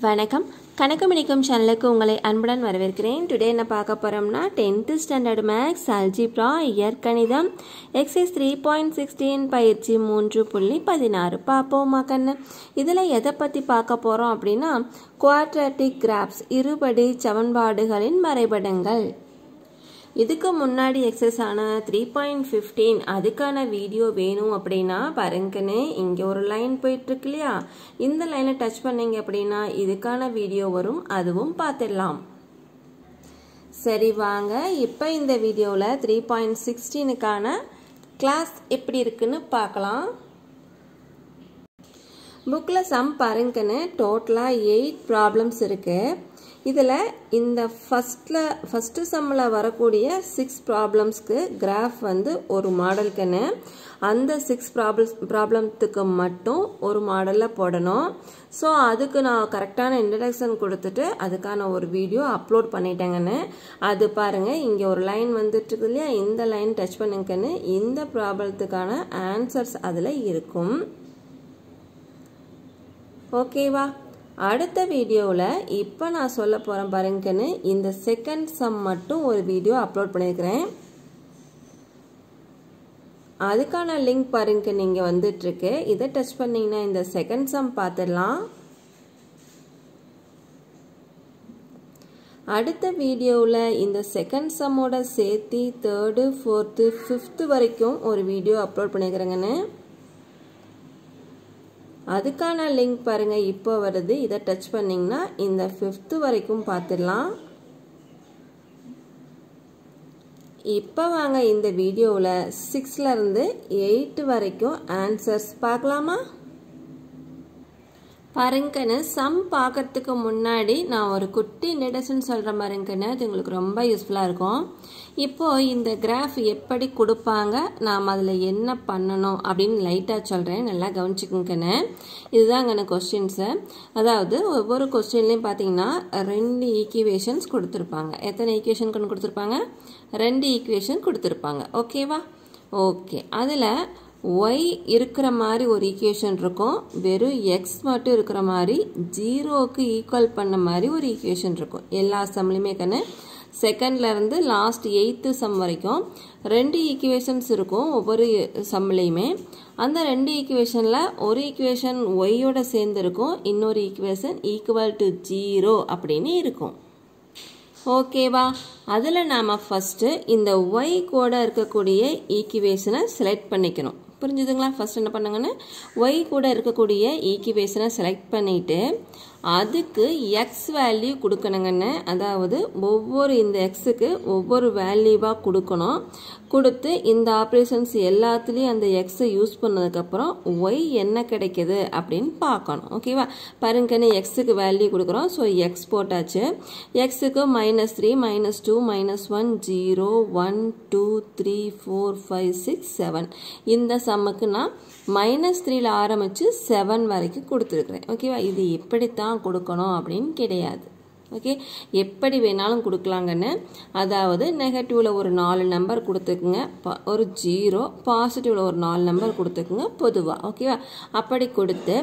வணக்கம். கணக்குமணிக்கும் சேனலுக்கு உங்களை அன்புடன் வரவேற்கிறேன். டுடே என்ன பார்க்க போகிறோம்னா டென்த்து ஸ்டாண்டர்ட் மேக்ஸ் அல்ஜிப்ரா இயற்கணிதம் எக்ஸைஸ் த்ரீ பாயிண்ட் சிக்ஸ்டீன் பயிற்சி மூன்று புள்ளி பதினாறு. பார்ப்போமா கண்ணு? இதில் எதை பற்றி பார்க்க போகிறோம் அப்படின்னா குவாட்ராட்டிக் கிராப்ஸ் இருபடி சமன்பாடுகளின் வரைபடங்கள். இதுக்கு முன்னாடி எக்ஸஸ் ஆன த்ரீ பாயிண்ட் ஃபிஃப்டீன் அதுக்கான வீடியோ வேணும் அப்படின்னா பாருங்கன்னு இங்கே ஒரு லைன் போயிட்டுருக்கு இல்லையா இந்த லைனை டச் பண்ணீங்க அப்படின்னா இதுக்கான வீடியோ வரும் அதுவும் பார்த்துடலாம் சரி வாங்க. இப்போ இந்த வீடியோவில் த்ரீ பாயிண்ட் சிக்ஸ்டீனுக்கான கிளாஸ் எப்படி இருக்குன்னு பார்க்கலாம். புக்கில் சம் பாருங்கன்னு டோட்டலாக எயிட் ப்ராப்ளம்ஸ் இருக்குது இதில் இந்த ஃபஸ்ட்டில் ஃபஸ்ட்டு சம்மில் வரக்கூடிய சிக்ஸ் ப்ராப்ளம்ஸ்க்கு கிராஃப் வந்து ஒரு மாடலுக்குன்னு அந்த சிக்ஸ் ப்ராப்ளம்ஸ் ப்ராப்ளத்துக்கு மட்டும் ஒரு மாடலில் போடணும். ஸோ அதுக்கு நான் கரெக்டான இன்ட்ரடக்ஷன் கொடுத்துட்டு அதுக்கான ஒரு வீடியோ அப்லோட் பண்ணிட்டேங்கன்னு. அது பாருங்கள் இங்கே ஒரு லைன் வந்துட்டுருக்கு இல்லையா? இந்த லைன் டச் பண்ணுங்கன்னு இந்த ப்ராப்ளத்துக்கான ஆன்சர்ஸ் அதில் இருக்கும். ஓகேவா அடுத்த வீடியோவில் இப்போ நான் சொல்ல போகிறேன் பாருங்கன்னு இந்த செகண்ட் சம் மட்டும் ஒரு வீடியோ அப்லோட் பண்ணியிருக்கிறேன் அதுக்கான லிங்க் பாருங்க நீங்கள் வந்துட்டுருக்கு. இதை டச் பண்ணிங்கன்னா இந்த செகண்ட் சம் பார்த்துடலாம் அடுத்த வீடியோவில் இந்த செகண்ட் சம்மோட சேர்த்து தேர்டு ஃபோர்த்து ஃபிஃப்த்து வரைக்கும் ஒரு வீடியோ அப்லோட் பண்ணிக்கிறேங்கன்னு அதுக்கான லிங்க் பாருங்கள் இப்போ வருது. இதை டச் பண்ணிங்கன்னா இந்த ஃபிஃப்த்து வரைக்கும் பார்த்துடலாம். இப்போ வாங்க இந்த வீடியோவில் சிக்ஸ்லேருந்து எயிட் வரைக்கும் ஆன்சர்ஸ் பார்க்கலாமா? பாருங்கன்னு சம் பார்க்கறதுக்கு முன்னாடி நான் ஒரு குட்டி நெடசன் சொல்கிற மாதிரிங்கன்னு அது உங்களுக்கு ரொம்ப யூஸ்ஃபுல்லாக இருக்கும். இப்போது இந்த கிராஃப் எப்படி கொடுப்பாங்க? நாம் அதில் என்ன பண்ணணும் அப்படின்னு லைட்டாக சொல்கிறேன் நல்லா கவனிச்சுக்கோங்கண்ணே இதுதாங்கண்ணே கொஸ்டின்ஸு அதாவது ஒவ்வொரு கொஸ்டின்லேயும் பார்த்தீங்கன்னா ரெண்டு ஈக்குவேஷன்ஸ் கொடுத்துருப்பாங்க. எத்தனை ஈக்குவேஷன் கொண்டு கொடுத்துருப்பாங்க? ரெண்டு ஈக்குவேஷன் கொடுத்துருப்பாங்க. ஓகேவா ஓகே அதில் ஒய் இருக்கிற மாதிரி ஒரு ஈக்குவேஷன் இருக்கும். வெறும் எக்ஸ் மட்டும் இருக்கிற மாதிரி ஜீரோவுக்கு ஈக்குவல் பண்ண மாதிரி ஒரு ஈக்குவேஷன் இருக்கும். எல்லா சம்லையுமே கண்ணு. செகண்ட்லேருந்து லாஸ்ட் எயித்து சம் வரைக்கும் ரெண்டு ஈக்குவேஷன்ஸ் இருக்கும் ஒவ்வொரு சம்லேயுமே அந்த ரெண்டு ஈக்குவேஷனில் ஒரு ஈக்குவேஷன் ஒய்யோட சேர்ந்து இருக்கும் இன்னொரு ஈக்குவேஷன் ஈக்குவல் டு ஜீரோ அப்படின்னு இருக்கும். ஓகேவா அதில் நாம் ஃபஸ்ட்டு இந்த ஒய் கூட இருக்கக்கூடிய ஈக்குவேஷனை செலக்ட் பண்ணிக்கணும். புரிஞ்சுதுங்களா? ஃபஸ்ட் என்ன பண்ணுங்கன்னு? ஒய் கூட இருக்கக்கூடிய ஈக்குவேஷனை செலக்ட் பண்ணிவிட்டு அதுக்கு எக்ஸ் வேல்யூ கொடுக்கணுங்கன்னு அதாவது ஒவ்வொரு இந்த எக்ஸுக்கு ஒவ்வொரு வேல்யூவாக கொடுக்கணும். கொடுத்து இந்த ஆப்ரேஷன்ஸ் எல்லாத்துலேயும் அந்த எக்ஸை யூஸ் பண்ணதுக்கப்புறம் ஒய் என்ன கிடைக்கிது அப்படின்னு பார்க்கணும். ஓகேவா பாருங்கன்னு எக்ஸுக்கு வேல்யூ கொடுக்குறோம். ஸோ எக்ஸ் போட்டாச்சு. எக்ஸுக்கு minus three minus two minus one zero one two three four five six seven இந்த சம்முக்கு நான் மைனஸ் த்ரீல ஆரம்பித்து செவன் வரைக்கும் கொடுத்துருக்குறேன். ஓகேவா இது எப்படித்தான் கொடுக்கணும் அப்படின்னு கிடையாது. ஓகே எப்படி வேணாலும் கொடுக்கலாங்கன்னு. அதாவது நெகட்டிவில் ஒரு நாலு நம்பர் கொடுத்துக்குங்க. ஒரு ஜீரோ பாசிட்டிவில் ஒரு நாலு நம்பர் கொடுத்துக்குங்க பொதுவாக ஓகேவா அப்படி கொடுத்து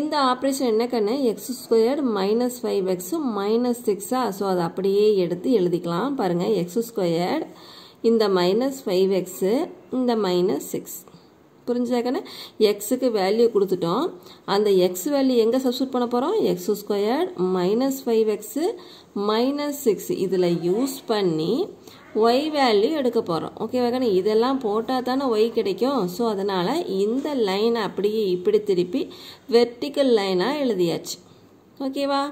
இந்த ஆப்ரேஷன் என்ன கண்ணு? X squared minus five x minus சிக்ஸா ஸோ அதை அப்படியே எடுத்து எழுதிக்கலாம் பாருங்கள் எக்ஸ் ஸ்கொயர்டு இந்த மைனஸ் ஃபைவ் எக்ஸு இந்த மைனஸ் சிக்ஸ் புரிஞ்சுதாக்கண்ணே? எக்ஸுக்கு வேல்யூ கொடுத்துட்டோம். அந்த எக்ஸ் வேல்யூ எங்கே சப்ஸ்டியூட் பண்ண போகிறோம் x squared minus five x minus six இதில் யூஸ் பண்ணி ஒய் வேல்யூ எடுக்க போகிறோம் ஓகேவாக்கண்ணே இதெல்லாம் போட்டால் தானே ஒய் கிடைக்கும். ஸோ அதனால் இந்த லைனை அப்படியே இப்படி திருப்பி வெர்டிக்கல் லைனாக எழுதியாச்சு. ஓகேவா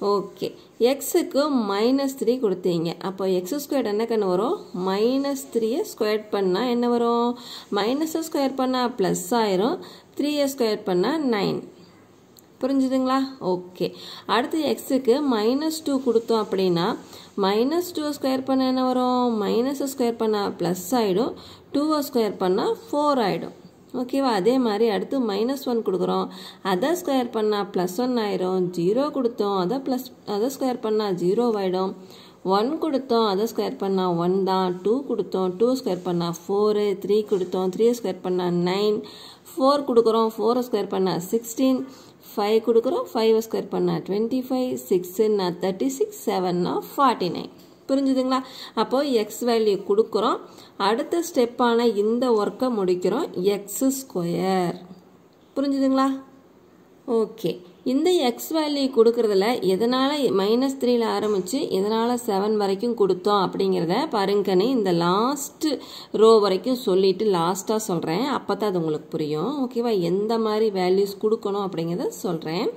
ஓகே. எக்ஸுக்கு மைனஸ் த்ரீ கொடுத்தீங்க. அப்போ எக்ஸ் ஸ்கொயர் என்ன கண்ணு வரும்? மைனஸ் த்ரீயை ஸ்கொயர் பண்ணால் என்ன வரும்? மைனஸை ஸ்கொயர் பண்ணால் ப்ளஸ் ஆயிரும். த்ரீயை ஸ்கொயர் பண்ணால் நைன் புரிஞ்சுதுங்களா? ஓகே. அடுத்து எக்ஸுக்கு மைனஸ் டூ கொடுத்தோம் அப்படின்னா மைனஸ் டூ ஸ்கொயர் பண்ண என்ன வரும்? மைனஸை ஸ்கொயர் பண்ணால் ப்ளஸ் ஆகிடும் டூவை ஸ்கொயர் பண்ணால் ஃபோர் ஆகிடும் ஓகேவா? அதே மாதிரி அடுத்து மைனஸ் ஒன் கொடுக்குறோம். அதை ஸ்கொயர் பண்ணால் ப்ளஸ் ஒன் ஆயிரும். ஜீரோ கொடுத்தோம். அதை ப்ளஸ் அதை ஸ்கொயர் பண்ணால் ஜீரோ ஆகிடும் ஒன் கொடுத்தோம். அதை ஸ்கொயர் பண்ணால் ஒன் தான். டூ கொடுத்தோம். டூ ஸ்கொயர் பண்ணால் ஃபோரு த்ரீ கொடுத்தோம். த்ரீ ஸ்கொயர் பண்ணால் நைன் ஃபோர் கொடுக்குறோம். ஃபோரை ஸ்கொயர் பண்ணால் சிக்ஸ்டீன் ஃபைவ் கொடுக்குறோம். ஃபைவ் ஸ்கொயர் பண்ணால் டுவெண்ட்டி ஃபைவ் சிக்ஸுன்னா தேர்ட்டி சிக்ஸ் செவன்னா ஃபார்ட்டி நைன் புரிஞ்சுதுங்களா? அப்போது எக்ஸ் வேல்யூ கொடுக்குறோம். அடுத்த ஸ்டெப்பான இந்த ஒர்க்கை முடிக்கிறோம். எக்ஸ் ஸ்கொயர் புரிஞ்சுதுங்களா? ஓகே இந்த எக்ஸ் வேல்யூ கொடுக்கறதுல எதனால் மைனஸ் த்ரீல ஆரம்பித்து எதனால் செவன் வரைக்கும் கொடுத்தோம் அப்படிங்கிறத பாருங்கன்னு இந்த லாஸ்ட்டு ரோ வரைக்கும் சொல்லிவிட்டு லாஸ்ட்டாக சொல்கிறேன் அப்போ தான் அது உங்களுக்கு புரியும். ஓகேவா எந்த மாதிரி வேல்யூஸ் கொடுக்கணும் அப்படிங்கிறத சொல்கிறேன்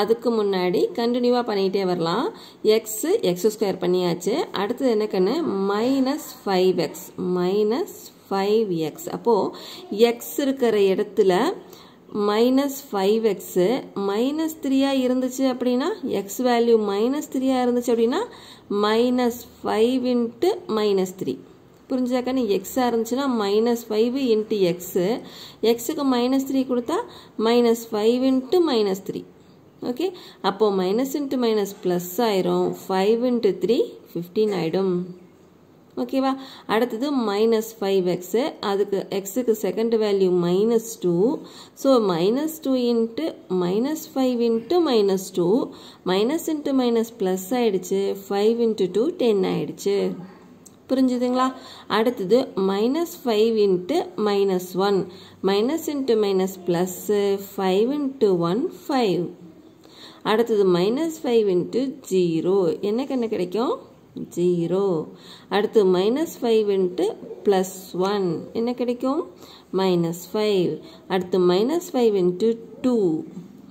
அதுக்கு முன்னாடி கண்டினியூவாக பண்ணிகிட்டே வரலாம். எக்ஸு எக்ஸ் ஸ்கொயர் பண்ணியாச்சு. அடுத்தது என்ன கண்ணு? Minus five x minus five x அப்போது எக்ஸ் இருக்கிற இடத்துல மைனஸ் ஃபைவ் எக்ஸு மைனஸ் த்ரீயாக இருந்துச்சு அப்படின்னா எக்ஸ் வேல்யூ மைனஸ் த்ரீயாக இருந்துச்சு அப்படின்னா minus five into minus three புரிஞ்சாக்கா நீ எக்ஸாக இருந்துச்சுன்னா மைனஸ் ஃபைவ் இன்ட்டு எக்ஸு எக்ஸுக்கு மைனஸ் த்ரீ கொடுத்தா minus five into minus three okay அப்போது மைனஸ் இன்ட்டு மைனஸ் ப்ளஸ் ஆயிரும். ஃபைவ் இன்ட்டு த்ரீ ஃபிஃப்டீன் ஆகிடும் ஓகேவா அடுத்தது மைனஸ் ஃபைவ் எக்ஸு அதுக்கு எக்ஸுக்கு second value minus two so minus two into minus five into minus two minus into minus plus ஆகிடுச்சு five into two ten ஆகிடுச்சு புரிஞ்சுதுங்களா? அடுத்தது minus five into minus one minus into minus plus five into one five அடுத்தது minus five into zero என்ன கண்ணு கிடைக்கும்? Zero. அடுத்து minus five into plus one என்ன கிடைக்கும்? மைனஸ் ஃபைவ் அடுத்து minus five into two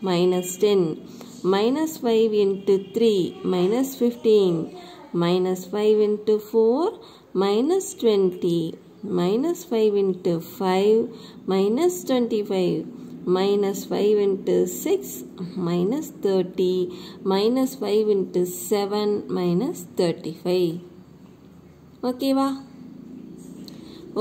minus ten minus five into three minus fifteen minus five into four minus twenty minus five into five minus twenty five minus 5 into 6 minus 30 minus 5 into 7 minus 35 ஓகேவா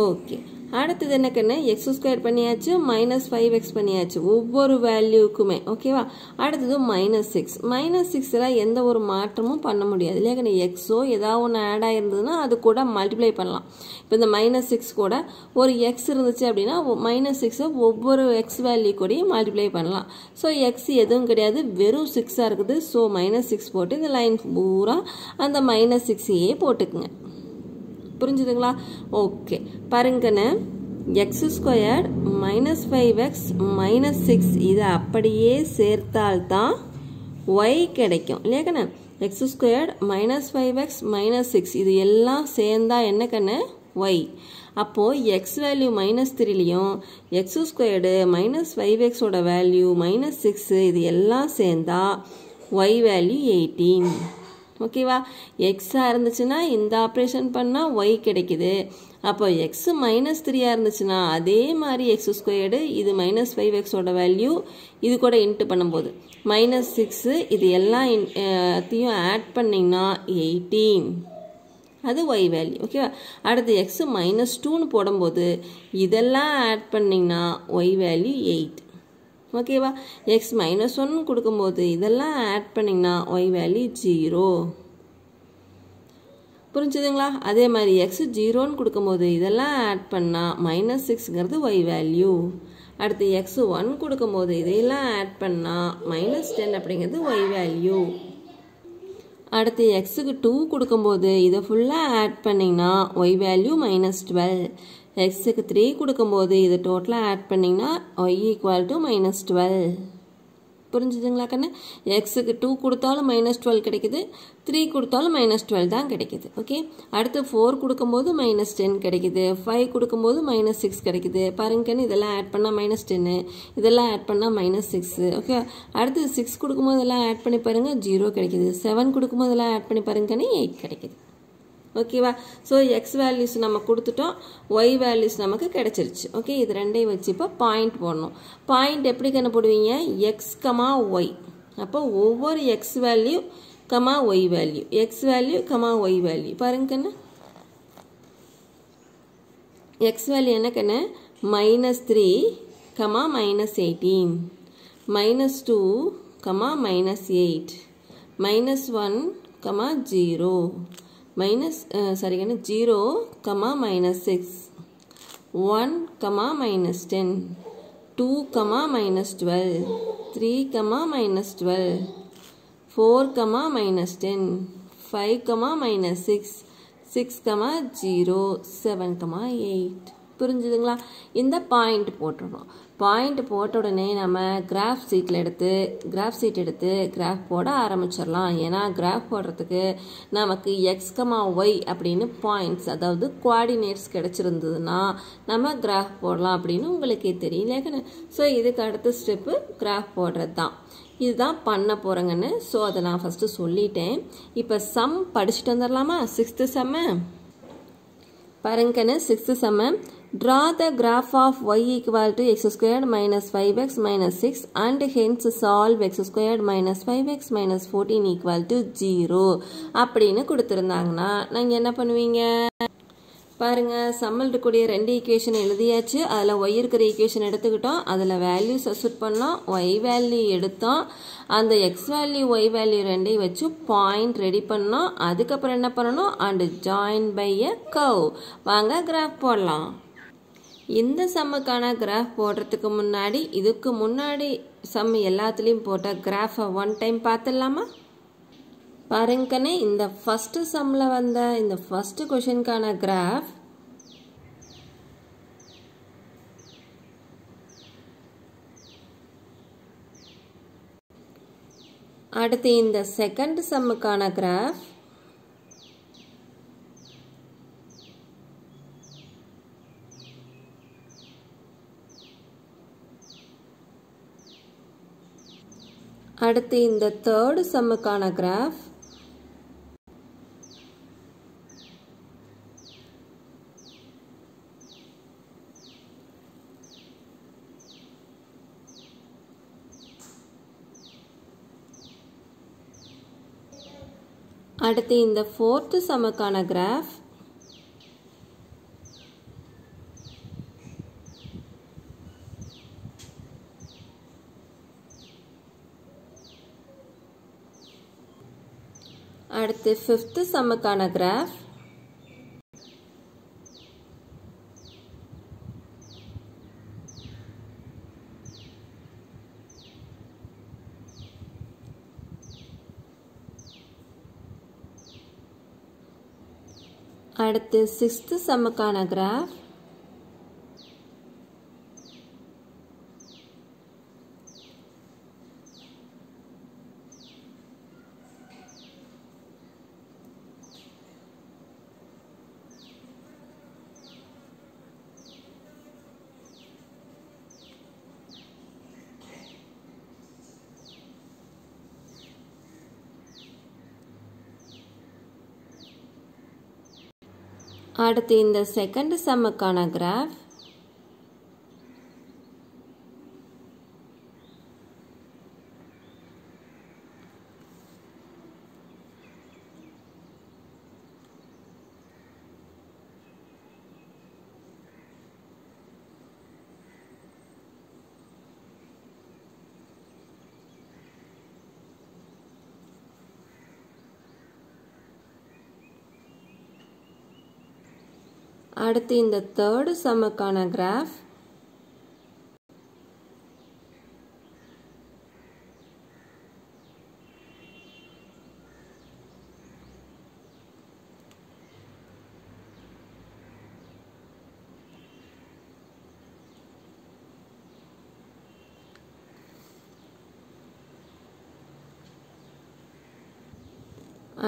okay அடுத்தது என்ன கண்ணு x square பண்ணியாச்சு minus five x பண்ணியாச்சு. ஒவ்வொரு வேல்யூக்குமே ஓகேவா அடுத்தது minus six minus சிக்ஸில் எந்த ஒரு மாற்றமும் பண்ண முடியாது. இல்லையா கண்ணு? எக்ஸோ ஏதாவது ஒன்று ஆட் ஆகிருந்ததுன்னா அது கூட மல்டிப்ளை பண்ணலாம். இப்போ இந்த மைனஸ் சிக்ஸ் கூட ஒரு எக்ஸ் இருந்துச்சு அப்படின்னா மைனஸ் சிக்ஸை ஒவ்வொரு எக்ஸ் வேல்யூ கூடயும் மல்டிப்ளை பண்ணலாம். ஸோ எக்ஸ் எதுவும் கிடையாது. வெறும் சிக்ஸாக இருக்குது. ஸோ மைனஸ் சிக்ஸ் போட்டு இந்த லைன் பூரா அந்த மைனஸ் சிக்ஸையே போட்டுக்குங்க. புரிஞ்சுதுங்களா? Okay. பாருங்கண்ணே. X square minus five x minus six இதை அப்படியே சேர்த்தால்தான் ஒய் கிடைக்கும். இல்லையா கண்ணே x squared minus five x minus six இது எல்லாம் சேர்ந்தா என்ன கண்ணு ஒய் அப்போது எக்ஸ் வேல்யூ மைனஸ் த்ரீலையும் எக்ஸ் ஸ்கொயர்டு மைனஸ் ஃபைவ் எக்ஸோட வேல்யூ மைனஸ் சிக்ஸு இது எல்லாம் சேர்ந்தா ஒய் வேல்யூ எயிட்டீன் ஓகேவா? எக்ஸாக இருந்துச்சுன்னா இந்த ஆப்ரேஷன் பண்ணால் ஒய் கிடைக்குது. அப்போ எக்ஸ் மைனஸ் த்ரீயாக இருந்துச்சுன்னா அதே மாதிரி எக்ஸ் ஸ்கொயர்டு இது மைனஸ் ஃபைவ் எக்ஸோட வேல்யூ இது கூட இன்ட்டு பண்ணும்போது. மைனஸ் சிக்ஸு இது எல்லாம் எல்லாத்தையும் ஆட் பண்ணிங்கன்னா எயிட்டீன் அது ஒய் வேல்யூ ஓகேவா அடுத்து எக்ஸு மைனஸ் டூன்னு போடும்போது இதெல்லாம் ஆட் பண்ணிங்கன்னா ஒய் வேல்யூ எயிட் ஓகேவா எக்ஸ் மைனஸ் ஒன் கொடுக்கும்போது இதெல்லாம் ஆட் பண்ணிங்கன்னா ஒய் வேல்யூ ஜீரோ புரிஞ்சுதுங்களா? அதே மாதிரி எக்ஸ் ஜீரோன்னு கொடுக்கும்போது இதெல்லாம் ஆட் பண்ணால் மைனஸ் சிக்ஸுங்கிறது ஒய் வேல்யூ அடுத்து எக்ஸ் ஒன் கொடுக்கும்போது இதையெல்லாம் ஆட் பண்ணால் மைனஸ் டென் அப்படிங்கிறது ஒய் வேல்யூ அடுத்து எக்ஸுக்கு டூ கொடுக்கும்போது இதை ஃபுல்லாக ஆட் பண்ணிங்கன்னா ஒய் வேல்யூ மைனஸ் டுவெல் எக்ஸுக்கு த்ரீ கொடுக்கும்போது இதை டோட்டலாக ஆட் பண்ணிங்கன்னா y equal to minus twelve புரிஞ்சுதுங்களா கண்ணு? எக்ஸுக்கு டூ கொடுத்தாலும் மைனஸ் டுவெல் கிடைக்குது. த்ரீ கொடுத்தாலும் மைனஸ் டுவெல் தான் கிடைக்குது. ஓகே அடுத்து ஃபோர் கொடுக்கும்போது மைனஸ் டென் கிடைக்குது. ஃபைவ் கொடுக்கும்போது மைனஸ் சிக்ஸ் கிடைக்குது. பாருங்க பாருங்கன்னு இதெல்லாம் ஆட் பண்ணால் மைனஸ் டென்னு இதெல்லாம் ஆட் பண்ணால் மைனஸ் சிக்ஸு ஓகே அடுத்து சிக்ஸ் கொடுக்கும்போது இதெல்லாம் ஆட் பண்ணி பாருங்கள் ஜீரோ கிடைக்குது. செவன் கொடுக்கும்போது இதெல்லாம் ஆட் பண்ணி பாருங்க பாருங்கன்னு எயிட் கிடைக்குது. ஓகேவா? ஸோ எக்ஸ் வேல்யூஸ் நம்ம கொடுத்துட்டோம். ஒய் வேல்யூஸ் நமக்கு கிடைச்சிருச்சு. ஓகே இது ரெண்டையும் வச்சு இப்போ பாயிண்ட் போடணும். பாயிண்ட் எப்படி கண்டுபிடுவீங்க எக்ஸ் கமா ஒய் அப்போ ஒவ்வொரு x value comma y value x value comma y value பாருங்க கண்ணு. எக்ஸ் வேல்யூ என்ன கண்ணு? Minus three comma minus eighteen minus two comma minus eight minus one comma zero minus சரிங்கண்ணா zero comma minus six one comma minus ten two comma minus twelve three comma minus twelve four comma minus ten five comma minus six six comma zero seven comma eight புரிஞ்சுதுங்களா? இந்த point போட்டுடணும் point போட்ட உடனே நம்ம graph சீட்டில் எடுத்து graph seat எடுத்து graph போட ஆரம்பிச்சிடலாம். ஏன்னா கிராஃப் போடுறதுக்கு நமக்கு எக்ஸ்கமா ஒய் அப்படின்னு பாயிண்ட்ஸ் அதாவது குவாடினேட்ஸ் கிடச்சிருந்ததுன்னா நம்ம கிராஃப் போடலாம் அப்படின்னு உங்களுக்கே தெரியும் இல்லைங்கண்ணே ஸோ இதுக்கு அடுத்த ஸ்டெப்பு கிராஃப் போடுறது தான் இதுதான் பண்ண போகிறேங்கன்னு ஸோ அதை நான் ஃபஸ்ட்டு சொல்லிட்டேன். இப்போ சம் படிச்சுட்டு வந்துடலாமா? சிக்ஸ்த்து செம்ம பாருங்கன்னு sixth sem Draw the graph of y equal to x squared minus 5x minus 6 and hence solve x squared minus 5x minus 14 equal to 0 அப்படின்னு கொடுத்துருந்தாங்கன்னா நீங்கள் என்ன பண்ணுவீங்க? பாருங்க சம்மல் இருக்கக்கூடிய ரெண்டு ஈக்குவேஷன் எழுதியாச்சு. அதில் ஒய் இருக்கிற ஈக்குவேஷன் எடுத்துக்கிட்டோம். அதில் வேல்யூ சப்ஸ்டிட் பண்ணோம். ஒய் வேல்யூ எடுத்தோம். அந்த எக்ஸ் வேல்யூ ஒய் வேல்யூ ரெண்டையும் வச்சு பாயிண்ட் ரெடி பண்ணோம். அதுக்கப்புறம் என்ன பண்ணணும்? And join by a curve வாங்க கிராஃப் போடலாம். இந்த சம்முக்கான கிராஃப் போடுறதுக்கு முன்னாடி இதுக்கு முன்னாடி சம் எல்லாத்துலேயும் போட்ட கிராஃபை ஒன் டைம் பார்த்துடலாமா? பாருங்கண்ணே இந்த ஃபஸ்ட்டு சம்மில் வந்த இந்த ஃபஸ்ட்டு கொஷினுக்கான கிராஃப் அடுத்து இந்த செகண்ட் சம்முக்கான கிராஃப் அடுத்து இந்த தேர்டு சம்முக்கான கிராஃப் அடுத்து இந்த ஃபோர்த்து சம்முக்கான கிராஃப் அடுத்து ஃபிஃப்த்து சம்முக்கான கிராஃப் அடுத்து சிக்ஸ்த்து சம்முக்கான கிராஃப் அடுத்து இந்த செகண்ட் சம்முக்கான கிராஃப் அடுத்து இந்த தேர்டு சம்முக்கான கிராஃப்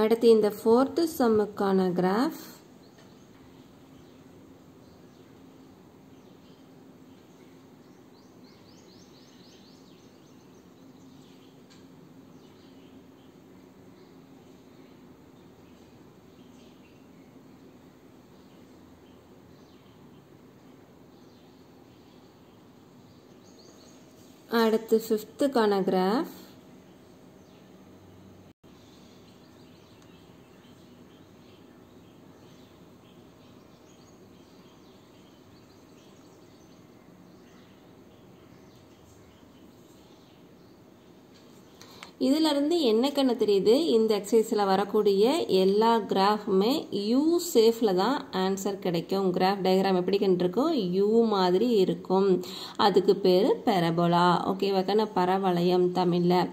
அடுத்து இந்த ஃபோர்த்து சம்முக்கான கிராஃப் அடுத்து ஃபிஃப்த்துக்கான கிராஃப் இதிலிருந்து என்ன கண்ணு தெரியுது? இந்த எக்ஸசைஸில் வரக்கூடிய எல்லா கிராஃபுமே யூ சேஃபில் தான் ஆன்சர் கிடைக்கும். கிராஃப் டயக்ராம் எப்படி இருக்கும் யூ மாதிரி இருக்கும். அதுக்கு பேர் பெரபோலா ஓகேவா கண்ணு? பரவளையம் தமிழில்.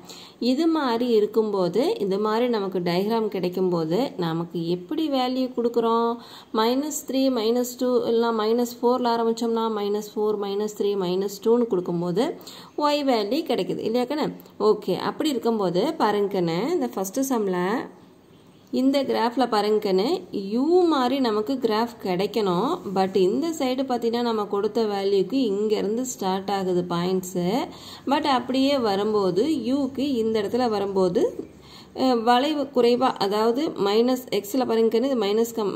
இது மாதிரி இருக்கும்போது இது மாதிரி நமக்கு டயக்ராம் கிடைக்கும்போது நமக்கு எப்படி வேல்யூ கொடுக்குறோம்? மைனஸ் த்ரீ மைனஸ் டூ இல்லைனா மைனஸ் ஃபோரில் ஆரம்பித்தோம்னா minus four minus three minus டூன்னு கொடுக்கும்போது ஒய் வேல்யூ கிடைக்குது. இல்லையாக்கண்ணே ஓகே அப்படி இருக்கும் பார்க்கும்போது பாருங்கண்ணே இந்த ஃபஸ்ட்டு சம்மில் இந்த கிராஃபில் பாருங்கன்னு யூ மாதிரி நமக்கு கிராஃப் கிடைக்கணும். பட் இந்த சைடு பார்த்தீங்கன்னா நம்ம கொடுத்த வேல்யூக்கு இங்கேருந்து ஸ்டார்ட் ஆகுது பாயிண்ட்ஸு பட் அப்படியே வரும்போது யூக்கு இந்த இடத்துல வரும்போது வளைவு குறைவாக அதாவது மைனஸ் எக்ஸில் பாருங்கன்னு இது மைனஸ் கம்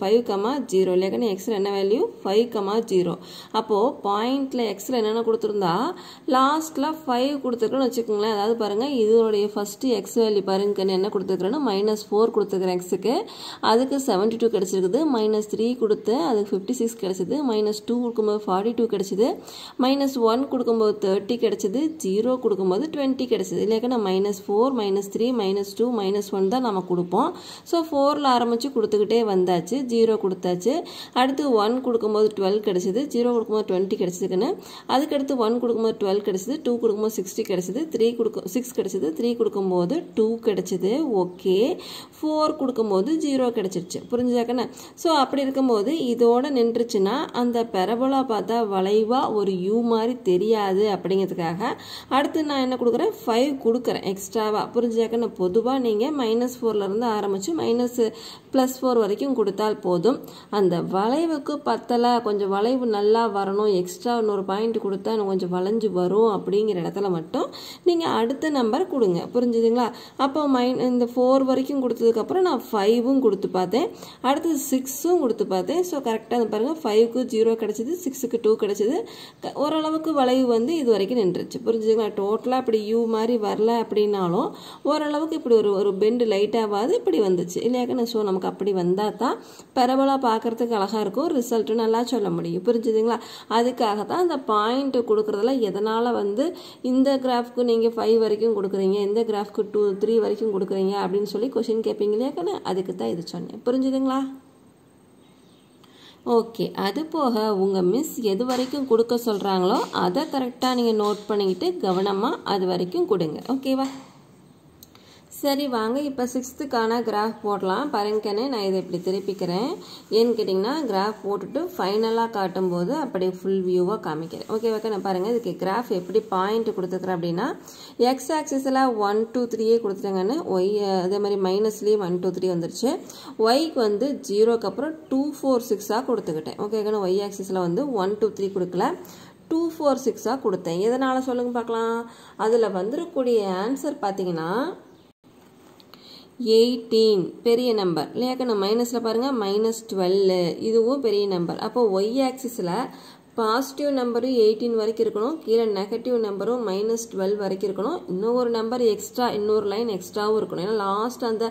ஃபைவ் கமா ஜீரோ இல்லையாக்கன்னு எக்ஸில் என்ன வேல்யூ ஃபைவ் கமா ஜீரோ அப்போது பாயிண்டில் எக்ஸில் என்னென்ன கொடுத்துருந்தா லாஸ்ட்டில் ஃபைவ் கொடுத்துருக்குன்னு வச்சுக்கோங்களேன். அதாவது பாருங்கள் இதனுடைய ஃபஸ்ட்டு எக்ஸ் வேல்யூ பாருங்கன்னு என்ன கொடுத்துருக்குறேன்னா மைனஸ் ஃபோர் கொடுத்துருக்குறேன் எக்ஸுக்கு அதுக்கு செவன்ட்டி டூ கிடச்சிருக்குது. மைனஸ் த்ரீ கொடுத்து அதுக்கு ஃபிஃப்டி சிக்ஸ் கிடச்சிது. மைனஸ் டூ கொடுக்கும்போது ஃபார்ட்டி டூ கிடச்சிது. மைனஸ் ஒன் கொடுக்கும்போது தேர்ட்டி கிடச்சிது. ஜீரோ கொடுக்கும்போது டுவெண்ட்டி கிடச்சிது. இல்லையாக்கன்னா minus four minus three minus minus two minus one தான் நம்ம கொடுப்போம். ஸோ ஃபோரில் ஆரம்பித்து கொடுத்துக்கிட்டே வந்தாச்சு. ஜீரோ கொடுத்தாச்சு. அடுத்து ஒன் கொடுக்கும்போது டுவெல் கிடச்சிது. ஜீரோ கொடுக்கும்போது டுவெண்ட்டி கிடச்சிதுக்குன்னு. அதுக்கடுத்து ஒன் கொடுக்கும்போது டுவெல் கிடச்சிது. டூ கொடுக்கும்போது சிக்ஸ்டி கிடச்சிது. த்ரீ கொடுக்கும் சிக்ஸ் கிடச்சிது. த்ரீ கொடுக்கும்போது டூ கிடச்சிது. ஓகே ஃபோர் கொடுக்கும்போது ஜீரோ கிடச்சிருச்சு. புரிஞ்சுதாக்கண்ணே ஸோ அப்படி இருக்கும்போது இதோட நின்றுச்சுன்னா அந்த பெரபோலா பார்த்தா வளைவாக ஒரு யூ மாதிரி தெரியாது அப்படிங்கிறதுக்காக அடுத்து நான் என்ன கொடுக்குறேன்? ஃபைவ் கொடுக்குறேன். எக்ஸ்ட்ராவாக புரிஞ்சுதாக்கண்ணே பொதுவாக நீங்கள் மைனஸ் ஃபோர்லேருந்து ஆரம்பித்து மைனஸ் ப்ளஸ் ஃபோர் வரைக்கும் கொடுத்தால் போதும். அந்த வளைவுக்கு பத்தலை கொஞ்சம் வளைவு நல்லா வரணும் எக்ஸ்ட்ரா இன்னொரு பாயிண்ட் கொடுத்தா இன்னும் கொஞ்சம் வளைஞ்சு வரும் அப்படிங்கிற இடத்துல மட்டும் நீங்கள் அடுத்த நம்பர் கொடுங்க. புரிஞ்சுதுங்களா? அப்போ மைன் இந்த ஃபோர் வரைக்கும் கொடுத்ததுக்கப்புறம் நான் ஃபைவும் கொடுத்து பார்த்தேன். அடுத்தது சிக்ஸும் கொடுத்து பார்த்தேன். ஸோ கரெக்டாக பாருங்கள் ஃபைவ்க்கு ஜீரோ கிடச்சிது சிக்ஸுக்கு டூ கிடச்சிது. ஓரளவுக்கு வளைவு வந்து இது வரைக்கும் நின்றுச்சு. புரிஞ்சுதுங்களா? டோட்டலாக இப்படி யூ மாதிரி வரல அப்படின்னாலும் ஓரளவுக்கு இப்படி ஒரு ஒரு பெண்டு லைட்டாகாது இப்படி வந்துச்சு. இல்லையாக்கண்ணே ஸோ நமக்கு அப்படி வந்தால் தான் பரவலாக பார்க்குறதுக்கு அழகாக இருக்கும் ரிசல்ட்டு நல்லா சொல்ல முடியும். புரிஞ்சுதுங்களா? அதுக்காக தான் அந்த பாயிண்ட் கொடுக்குறதுல எதனால் வந்து இந்த கிராஃப்க்கு நீங்கள் ஃபைவ் வரைக்கும் கொடுக்குறீங்க இந்த கிராஃப்க்கு டூ த்ரீ வரைக்கும் கொடுக்குறீங்க அப்படின்னு சொல்லி கொஷின் கேட்பீங்க இல்லையாக்கண்ணே அதுக்கு தான் இது சொன்னேன். புரிஞ்சுதுங்களா? ஓகே அது போக உங்கள் மிஸ் எது வரைக்கும் கொடுக்க சொல்கிறாங்களோ அதை கரெக்டாக நீங்கள் நோட் பண்ணிக்கிட்டு கவனமாக அது வரைக்கும் கொடுங்க. ஓகேவா சரி வாங்க. இப்போ சிக்ஸ்த்துக்கான கிராஃப் போடலாம். பாருங்கண்ணே நான் இதை இப்படி திருப்பிக்கிறேன். ஏன்னு கேட்டிங்கன்னா கிராஃப் போட்டுட்டு ஃபைனலாக காட்டும்போது அப்படியே ஃபுல் வியூவாக காமிக்கிறேன். ஓகே ஓகே நான் பாருங்கள் இதுக்கு கிராஃப் எப்படி பாயிண்ட் கொடுத்துருக்குறேன் அப்படின்னா எக்ஸ் ஆக்சிஸில் ஒன் டூ த்ரீயே கொடுத்துட்டேங்கன்னு ஒய் அதே மாதிரி மைனஸ்லேயும் ஒன் டூ த்ரீ வந்துருச்சு. ஒய்க்கு வந்து ஜீரோக்கு அப்புறம் டூ ஃபோர் சிக்ஸாக கொடுத்துக்கிட்டேன். ஓகேங்கண்ணா ஒய் ஆக்சிஸில் வந்து ஒன் டூ த்ரீ கொடுக்கல. டூ ஃபோர் சிக்ஸாக கொடுத்தேன். எதனால் சொல்லுங்க பார்க்கலாம். அதில் வந்துடக்கூடிய ஆன்சர் பார்த்தீங்கன்னா எயிட்டீன் பெரிய நம்பர் இல்லையாக்க மைனஸில் பாருங்கள் மைனஸ் டுவெல்லு இதுவும் பெரிய நம்பர் அப்போ ஒய் ஆக்சிஸில் பாசிட்டிவ் நம்பரும் எயிட்டீன் வரைக்கும் இருக்கணும். கீழே நெகட்டிவ் நம்பரும் மைனஸ் டுவெல் வரைக்கும் இருக்கணும். இன்னும் ஒரு நம்பர் எக்ஸ்ட்ரா இன்னொரு லைன் எக்ஸ்ட்ராவும் இருக்கணும். ஏன்னா லாஸ்ட் அந்த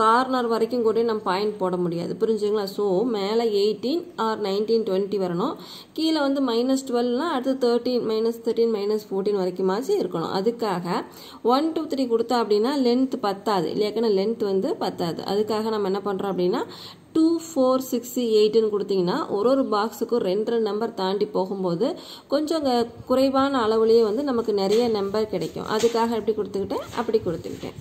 கார்னர் வரைக்கும் கூட நம்ம பாயிண்ட் போட முடியாது. புரிஞ்சுங்களா? ஸோ மேலே எயிட்டீன் ஆர் நைன்டீன் டுவெண்ட்டி வரணும். கீழே வந்து மைனஸ் டுவெல்னா அடுத்து thirteen minus thirteen minus fourteen வரைக்குமாச்சு இருக்கணும். அதுக்காக ஒன் டூ த்ரீ கொடுத்தா அப்படின்னா லென்த் பத்தாது. இல்லையாக்கன்னா லென்த் வந்து பத்தாது. அதுக்காக நம்ம என்ன பண்ணுறோம் அப்படின்னா டூ ஃபோர் சிக்ஸ் எயிட்டுன்னு கொடுத்தீங்கன்னா ஒரு ஒரு பாக்ஸுக்கும் ரெண்டு ரெண்டு நம்பர் தாண்டி போகும்போது கொஞ்சம் குறைவான அளவுலேயே வந்து நமக்கு நிறைய நம்பர் கிடைக்கும். அதுக்காக எப்படி கொடுத்துக்கிட்டேன்? அப்படி கொடுத்துக்கிட்டேன்.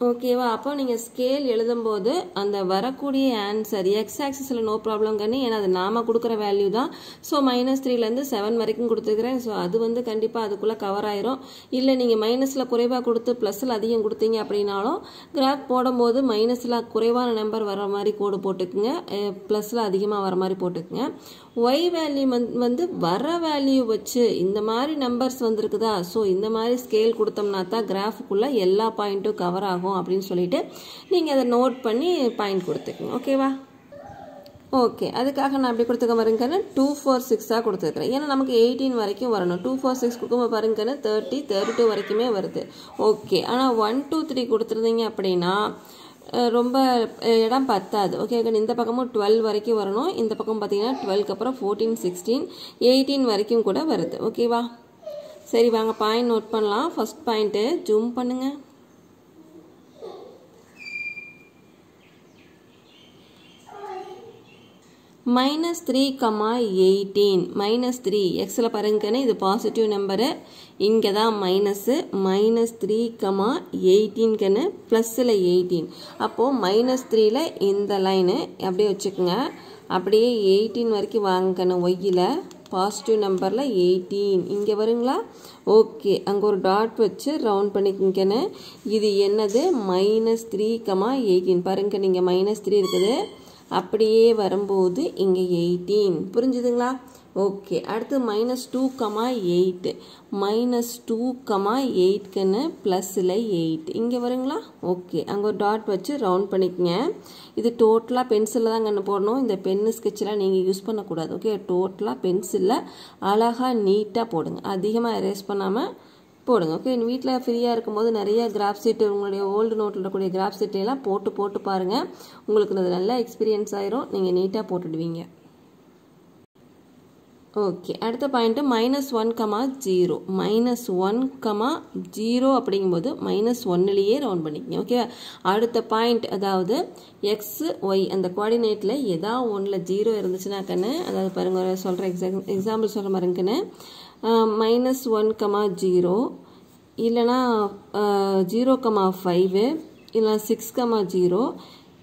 ஓகேவா அப்போ நீங்கள் ஸ்கேல் எழுதும்போது அந்த வரக்கூடிய ஆன்சர் எக்ஸ் ஆக்சஸில் நோ ப்ராப்ளம் கண்ணி ஏன்னா அது நாம கொடுக்குற வேல்யூ தான். ஸோ மைனஸ் த்ரீலேருந்து செவன் வரைக்கும் கொடுத்துருக்குறேன் ஸோ அது வந்து கண்டிப்பாக அதுக்குள்ளே கவர் ஆயிரும். இல்லை நீங்கள் மைனஸில் குறைவாக கொடுத்து ப்ளஸில் அதிகம் கொடுத்தீங்க அப்படின்னாலும் கிராஃப் போடும்போது மைனஸில் குறைவான நம்பர் வர மாதிரி கோடு போட்டுக்குங்க. ப்ளஸில் அதிகமாக வர மாதிரி போட்டுக்குங்க. ஒய் வேல்யூ வந்து வர வேல்யூ வச்சு இந்த மாதிரி நம்பர்ஸ் வந்திருக்குதா? ஸோ இந்த மாதிரி ஸ்கேல் கொடுத்தோம்னா தான் கிராஃபுக்குள்ளே எல்லா பாயிண்ட்டும் கவர் ஆகும். அப்படின்னு சொல்லிட்டு நீங்கள் அதை நோட் பண்ணி பாயிண்ட் கொடுத்துக்குங்க ஓகேவா ஓகே அதுக்காக நான் அப்படி கொடுத்துக்க பாருங்கன்னு டூ ஃபோர் சிக்ஸாக கொடுத்துருக்குறேன். ஏன்னா நமக்கு எயிட்டீன் வரைக்கும் வரணும். டூ ஃபோர் சிக்ஸ் கொடுக்கும்போது பாருங்கன்னு தேர்ட்டி தேர்ட்டி டூ வரைக்குமே வருது. ஓகே ஆனால் ஒன் டூ த்ரீ கொடுத்துருந்தீங்க அப்படின்னா ரொம்ப இடம் பத்தாது. ஓகே இந்த பக்கமும் டுவெல் வரைக்கும் வரணும். இந்த பக்கம் பார்த்தீங்கன்னா டுவெல்க்கு அப்புறம் ஃபோர்டீன் சிக்ஸ்டீன் எயிட்டீன் வரைக்கும் கூட வருது. ஓகேவா சரி வாங்க பாயிண்ட் நோட் பண்ணலாம். ஃபர்ஸ்ட் பாயிண்ட்டு ஜூம் பண்ணுங்கள் minus three comma eighteen minus three எக்ஸில் பாருங்கன்னு இது பாசிட்டிவ் நம்பரு இங்கே தான் மைனஸு மைனஸ் த்ரீ கமா எயிட்டீன்கன்னு ப்ளஸ்ஸில் எயிட்டீன் அப்போது மைனஸ் த்ரீயில் இந்த லைனு அப்படியே வச்சுக்கோங்க. அப்படியே எயிட்டீன் வரைக்கும் வாங்கக்கணும். ஒய்யில் பாசிட்டிவ் நம்பரில் எயிட்டீன் இங்கே வருங்களா? ஓகே அங்கே ஒரு டாட் வச்சு ரவுண்ட் பண்ணிக்கங்கன்னு. இது என்னது? மைனஸ் த்ரீ கமா எயிட்டீன் பாருங்க நீங்கள் மைனஸ் த்ரீ இருக்குது. அப்படியே வரும்போது இங்கே எயிட்டீன் புரிஞ்சுதுங்களா? ஓகே அடுத்து minus two comma eight minus two comma எயிட்க்குன்னு ப்ளஸில் எயிட் இங்கே வருங்களா? ஓகே அங்கே ஒரு டாட் வச்சு ரவுண்ட் பண்ணிக்கங்க. இது டோட்டலாக பென்சிலில் தான் கண்ணு போடணும். இந்த பென்னு ஸ்கெட்செலாம் நீங்கள் யூஸ் பண்ணக்கூடாது. ஓகே டோட்டலாக பென்சிலில் அழகாக நீட்டாக போடுங்க. அதிகமாக எரேஸ் பண்ணாமல் போடுங்க ஓகே வீட்டில் ஃப்ரீயாக இருக்கும்போது நிறைய கிராஃப் சீட்டு உங்களுடைய ஓல்டு நோட்டில் இருக்கக்கூடிய கிராஃப் சீட்டையெல்லாம் போட்டு போட்டு பாருங்கள் உங்களுக்கு அது நல்ல எக்ஸ்பீரியன்ஸ் ஆயிரும். நீங்கள் நீட்டாக போட்டுடுவீங்க. ஓகே அடுத்த point minus one comma zero minus one comma zero அப்படிங்கும்போது மைனஸ் ஒன்னுலேயே ரவுண்ட் பண்ணிக்கங்க ஓகே அடுத்த பாயிண்ட் அதாவது எக்ஸ் ஒய் அந்த கோஆர்டினேட்டில் எதா ஒன்றில் ஜீரோ இருந்துச்சுன்னா அதாவது பாருங்க சொல்கிற எக்ஸாம் எக்ஸாம்பிள் சொல்கிற மாதிரிங்கன்னு மைனஸ் ஒன் கமா ஜீரோ இல்லைனா ஜீரோ கமா ஃபைவு இல்லை சிக்ஸ் கமா ஜீரோ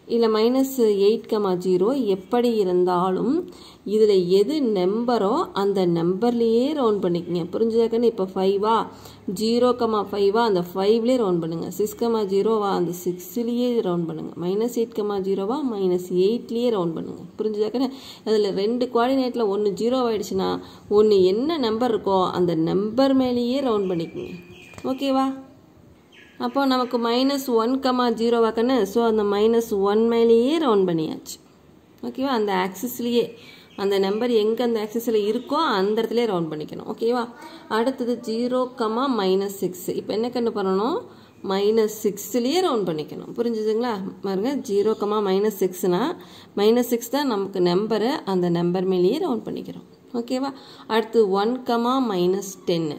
இல்லை மைனஸ் எயிட் கமா ஜீரோ எப்படி இருந்தாலும் இதில் எது நம்பரோ அந்த நம்பர்லேயே ரவுண்ட் பண்ணிக்கங்க. புரிஞ்சுதாக்கன்னு இப்போ ஃபைவா ஜீரோ கமா ஃபைவாக அந்த ஃபைவ்லேயே ரவுண்ட் பண்ணுங்கள் சிக்ஸ் கமா ஜீரோவா அந்த சிக்ஸ்லேயே ரவுண்ட் பண்ணுங்கள் மைனஸ் எயிட் கமா ஜீரோவா மைனஸ் எயிட்லேயே ரவுண்ட் பண்ணுங்கள் புரிஞ்சுதாக்கன்னு அதில் ரெண்டு குவாடினேட்டில் ஒன்று ஜீரோ ஆகிடுச்சுன்னா ஒன்று என்ன நம்பர் இருக்கோ அந்த நம்பர் மேலேயே ரவுண்ட் பண்ணிக்கோங்க. ஓகேவா அப்போ நமக்கு minus one comma zero so அந்த மைனஸ் ஒன் மேலேயே ரவுண்ட் பண்ணியாச்சு. ஓகேவா அந்த ஆக்சிஸ்லேயே அந்த நம்பர் எங்கே அந்த ஆக்சிஸில் இருக்கோ அந்த இடத்துல ரவுண்ட் பண்ணிக்கணும். ஓகேவா அடுத்தது ஜீரோ கமா மைனஸ் சிக்ஸ் இப்போ என்ன கண்டு பண்ணணும்? மைனஸ் சிக்ஸ்லேயே ரவுண்ட் பண்ணிக்கணும். புரிஞ்சுதுங்களா? பாருங்கள் ஜீரோ கமா மைனஸ் சிக்ஸ்னால் மைனஸ் சிக்ஸ் தான் நமக்கு நம்பரு அந்த நம்பர் மேலேயே ரவுண்ட் பண்ணிக்கிறோம். ஓகேவா அடுத்து ஒன் கமா மைனஸ் டென்னு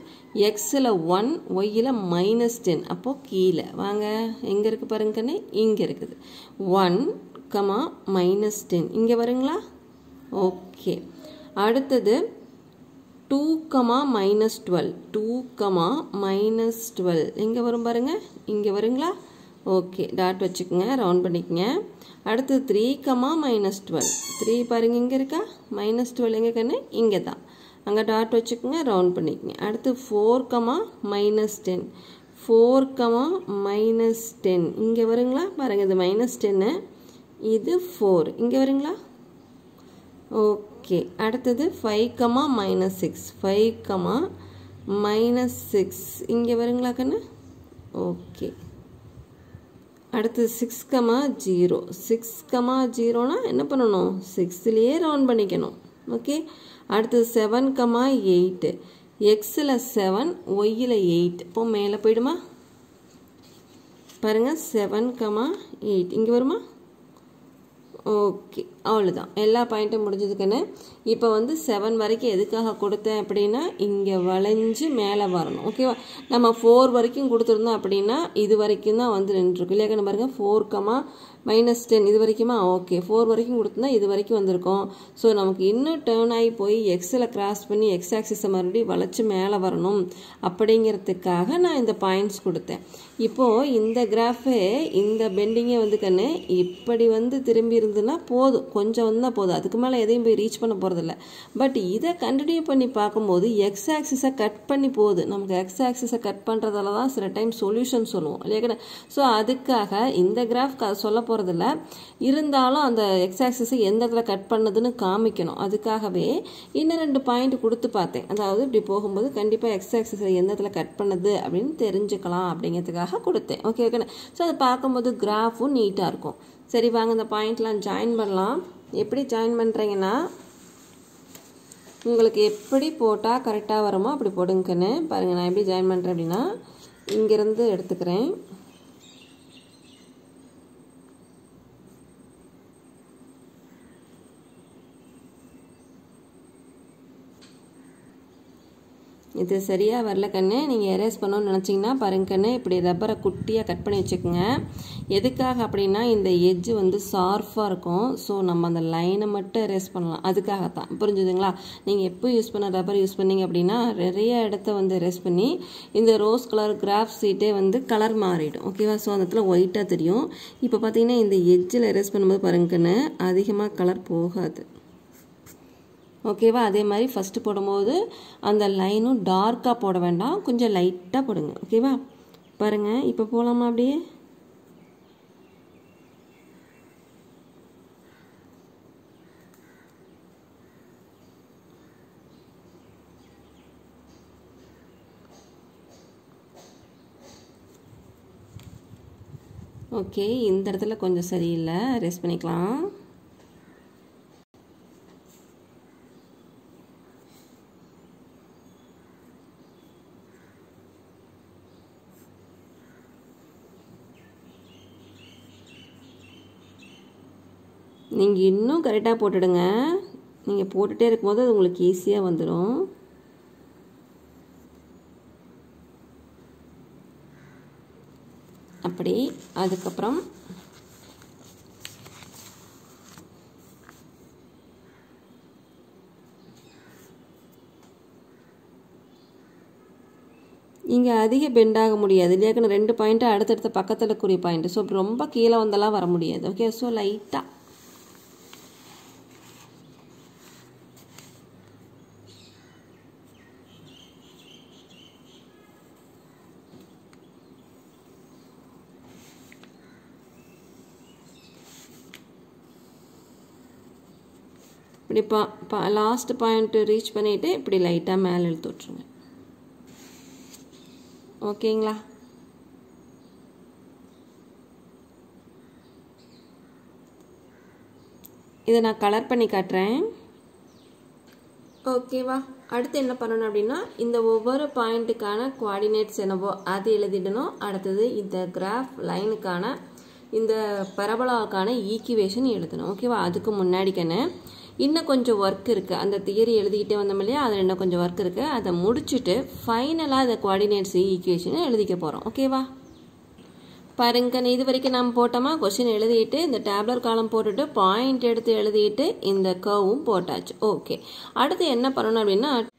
எக்ஸில் ஒன் ஒய்யில் மைனஸ் டென் அப்போது கீழே. வாங்க எங்கே இருக்குது பாருங்கன்னு இங்கே இருக்குது. ஒன் கமா மைனஸ் டென் இங்கே வருங்களா? ஓகே அடுத்தது two comma minus twelve two comma minus twelve இங்கே வரும் பாருங்கள் இங்கே வருங்களா? ஓகே டாட் வச்சுக்கோங்க. ரவுண்ட் பண்ணிக்கங்க. அடுத்து three comma minus twelve three பாருங்கள் இங்கே இருக்கா? மைனஸ் டுவெல் எங்கே கண்ணு? இங்கே தான். அங்கே டாட் வச்சுக்கோங்க. ரவுண்ட் பண்ணிக்கங்க. அடுத்து four comma minus ten four comma minus ten இங்கே வருங்களா? பாருங்கள் இது மைனஸ் டென்னு இது ஃபோர் இங்கே வருங்களா? ஓகே. அடுத்தது five comma minus six five comma minus six இங்கே வருங்களா கண்ணு? ஓகே. அடுத்தது six comma zero six comma ஜீரோனா என்ன பண்ணணும்? சிக்ஸ்லேயே ரவுண்ட் பண்ணிக்கணும். ஓகே. அடுத்தது செவன் கமா எயிட்டு எக்ஸில் செவன் ஒய்யில் எயிட் இப்போ மேலே போயிடுமா? பாருங்கள் செவன் கமா எயிட் இங்கே வருமா? ஓகே. அவ்வளோதான் எல்லா பாயிண்ட்டும் முடிஞ்சதுக்குன்னு இப்போ வந்து செவன் வரைக்கும் எதுக்காக கொடுத்தேன் அப்படின்னா இங்கே வளைஞ்சு மேலே வரணும். ஓகேவா நம்ம ஃபோர் வரைக்கும் கொடுத்துருந்தோம் அப்படின்னா இது வரைக்கும் தான் வந்து நின்றுருக்கு இல்லையா கண்ணு பாருங்கள் ஃபோர் கமா மைனஸ் டென் இது வரைக்குமா? ஓகே ஃபோர் வரைக்கும் கொடுத்துருந்தா இது வரைக்கும் வந்திருக்கோம். ஸோ நமக்கு இன்னும் டேர்ன் ஆகி போய் எக்ஸில் கிராஸ் பண்ணி எக்ஸ் ஆக்சிஸை மறுபடியும் வளைச்சு மேலே வரணும் அப்படிங்கிறதுக்காக நான் இந்த பாயிண்ட்ஸ் கொடுத்தேன். இப்போது இந்த கிராஃபு இந்த பெண்டிங்கே வந்து கண்ணு இப்படி வந்து திரும்பி இருந்துன்னா போதும். கொஞ்சம் வந்தால் போதும். அதுக்கு மேலே எதையும் போய் ரீச் பண்ண போகிறதில்ல பட் இதை கண்டினியூ பண்ணி பார்க்கும்போது எக்ஸ் ஆக்சிஸை கட் பண்ணி போகுது. நமக்கு எக்ஸ் ஆக்சிஸை கட் பண்ணுறதால தான் சில டைம் சொல்யூஷன் சொல்லுவோம். இல்லையா ஸோ அதுக்காக இந்த கிராஃப் சொல்ல போகிறதில்ல இருந்தாலும் அந்த எக்ஸ் ஆக்சிஸை எந்த இடத்துல கட் பண்ணதுன்னு காமிக்கணும். அதுக்காகவே இன்னும் ரெண்டு பாயிண்ட் கொடுத்து பார்த்தேன். அதாவது இப்படி போகும்போது கண்டிப்பாக எக்ஸ் ஆக்சிஸை எந்த இடத்துல கட் பண்ணது அப்படின்னு தெரிஞ்சுக்கலாம் அப்படிங்கிறதுக்காக கொடுத்தேன். ஓகே ஓகே ஸோ அதை பார்க்கும்போது கிராஃபும் நீட்டாக இருக்கும். சரி வாங்க இந்த பாயிண்ட்லாம் ஜாயின் பண்ணலாம். எப்படி ஜாயின் பண்ணுறீங்கன்னா உங்களுக்கு எப்படி போட்டால் கரெக்டாக வருமோ அப்படி போடுங்கன்னு பாருங்கள் நான் எப்படி ஜாயின் பண்ணுறேன் அப்படின்னா இங்கேருந்து எடுத்துக்கிறேன். இது சரியாக வரல கண்ணு. நீங்கள் எரேஸ் பண்ணணும்னு நினச்சிங்கன்னா பாருங்க கண்ணு. இப்படி ரப்பரை குட்டியாக கட் பண்ணி வச்சுக்கோங்க. எதுக்காக அப்படின்னா இந்த எஜ்ஜு வந்து ஷார்ஃபாக இருக்கும். ஸோ நம்ம அந்த லைனை மட்டும் எரேஸ் பண்ணலாம். அதுக்காகத்தான். புரிஞ்சுதுங்களா? நீங்கள் எப்போ யூஸ் பண்ண ரப்பர் யூஸ் பண்ணீங்க அப்படின்னா நிறைய இடத்த வந்து எரேஸ் பண்ணி இந்த ரோஸ் கலர் கிராஃப் சீட்டே வந்து கலர் மாறிடும். ஓகேவா ஸோ அந்த இடத்துல ஒயிட்டாக தெரியும். இப்போ பார்த்தீங்கன்னா இந்த எஜ்ஜில் எரேஸ் பண்ணும்போது பாருங்கன்னு அதிகமாக கலர் போகாது. ஓகேவா அதே மாதிரி ஃபஸ்ட்டு போடும்போது அந்த லைனும் டார்க்காக போட வேண்டாம். கொஞ்சம் லைட்டாக போடுங்க. ஓகேவா பாருங்கள் இப்போ போகலாமா அப்படியே? ஓகே இந்த இடத்துல கொஞ்சம் சரியில்லை. ரெஸ்ட் பண்ணிக்கலாம். நீங்கள் இன்னும் கரெக்டாக போட்டுடுங்க. நீங்கள் போட்டுகிட்டே இருக்கும்போது அது உங்களுக்கு ஈஸியாக வந்துடும் அப்படி அதுக்கப்புறம் இங்கே அதிக பெண்ட் ஆக முடியாது. இல்லையா ரெண்டு பாயிண்ட்டு அடுத்தடுத்த பக்கத்தில் இருக்கக்கூடிய பாயிண்ட்டு ஸோ ரொம்ப கீழே வந்தெல்லாம் வர முடியாது. ஓகே ஸோ லைட்டாக இப்படி பா பா லாஸ்ட் பாயிண்ட் ரீச் பண்ணிவிட்டு இப்படி லைட்டாக மேலே இழுத்து விட்ருங்க ஓகேங்களா இதை நான் கலர் பண்ணி காட்டுறேன். ஓகேவா அடுத்து என்ன பண்ணணும் அப்படின்னா இந்த ஒவ்வொரு பாயிண்ட்டுக்கான குவாடினேட்ஸ் என்னவோ அது எழுதிடணும். அடுத்தது இந்த கிராஃப் லைனுக்கான இந்த பரபலாவுக்கான ஈக்குவேஷன் எழுதணும். ஓகேவா அதுக்கு முன்னாடிக்கான இன்னும் கொஞ்சம் ஒர்க் இருக்குது அந்த தியரி எழுதிக்கிட்டே வந்தோம் இல்லையா? அதில் இன்னும் கொஞ்சம் ஒர்க் இருக்குது அதை முடிச்சுட்டு ஃபைனலாக அந்த குவாடினேட்ஸ் ஈக்குவேஷனை எழுதிக்க போகிறோம் ஓகேவா பாருங்க இது வரைக்கும் நம்ம போட்டோமா? கொஸ்டின் எழுதிட்டு இந்த டேப்லர் காலம் போட்டுட்டு பாயிண்ட் எடுத்து எழுதிட்டு இந்த கர்வும் போட்டாச்சு. ஓகே அடுத்து என்ன பண்ணணும் அப்படின்னா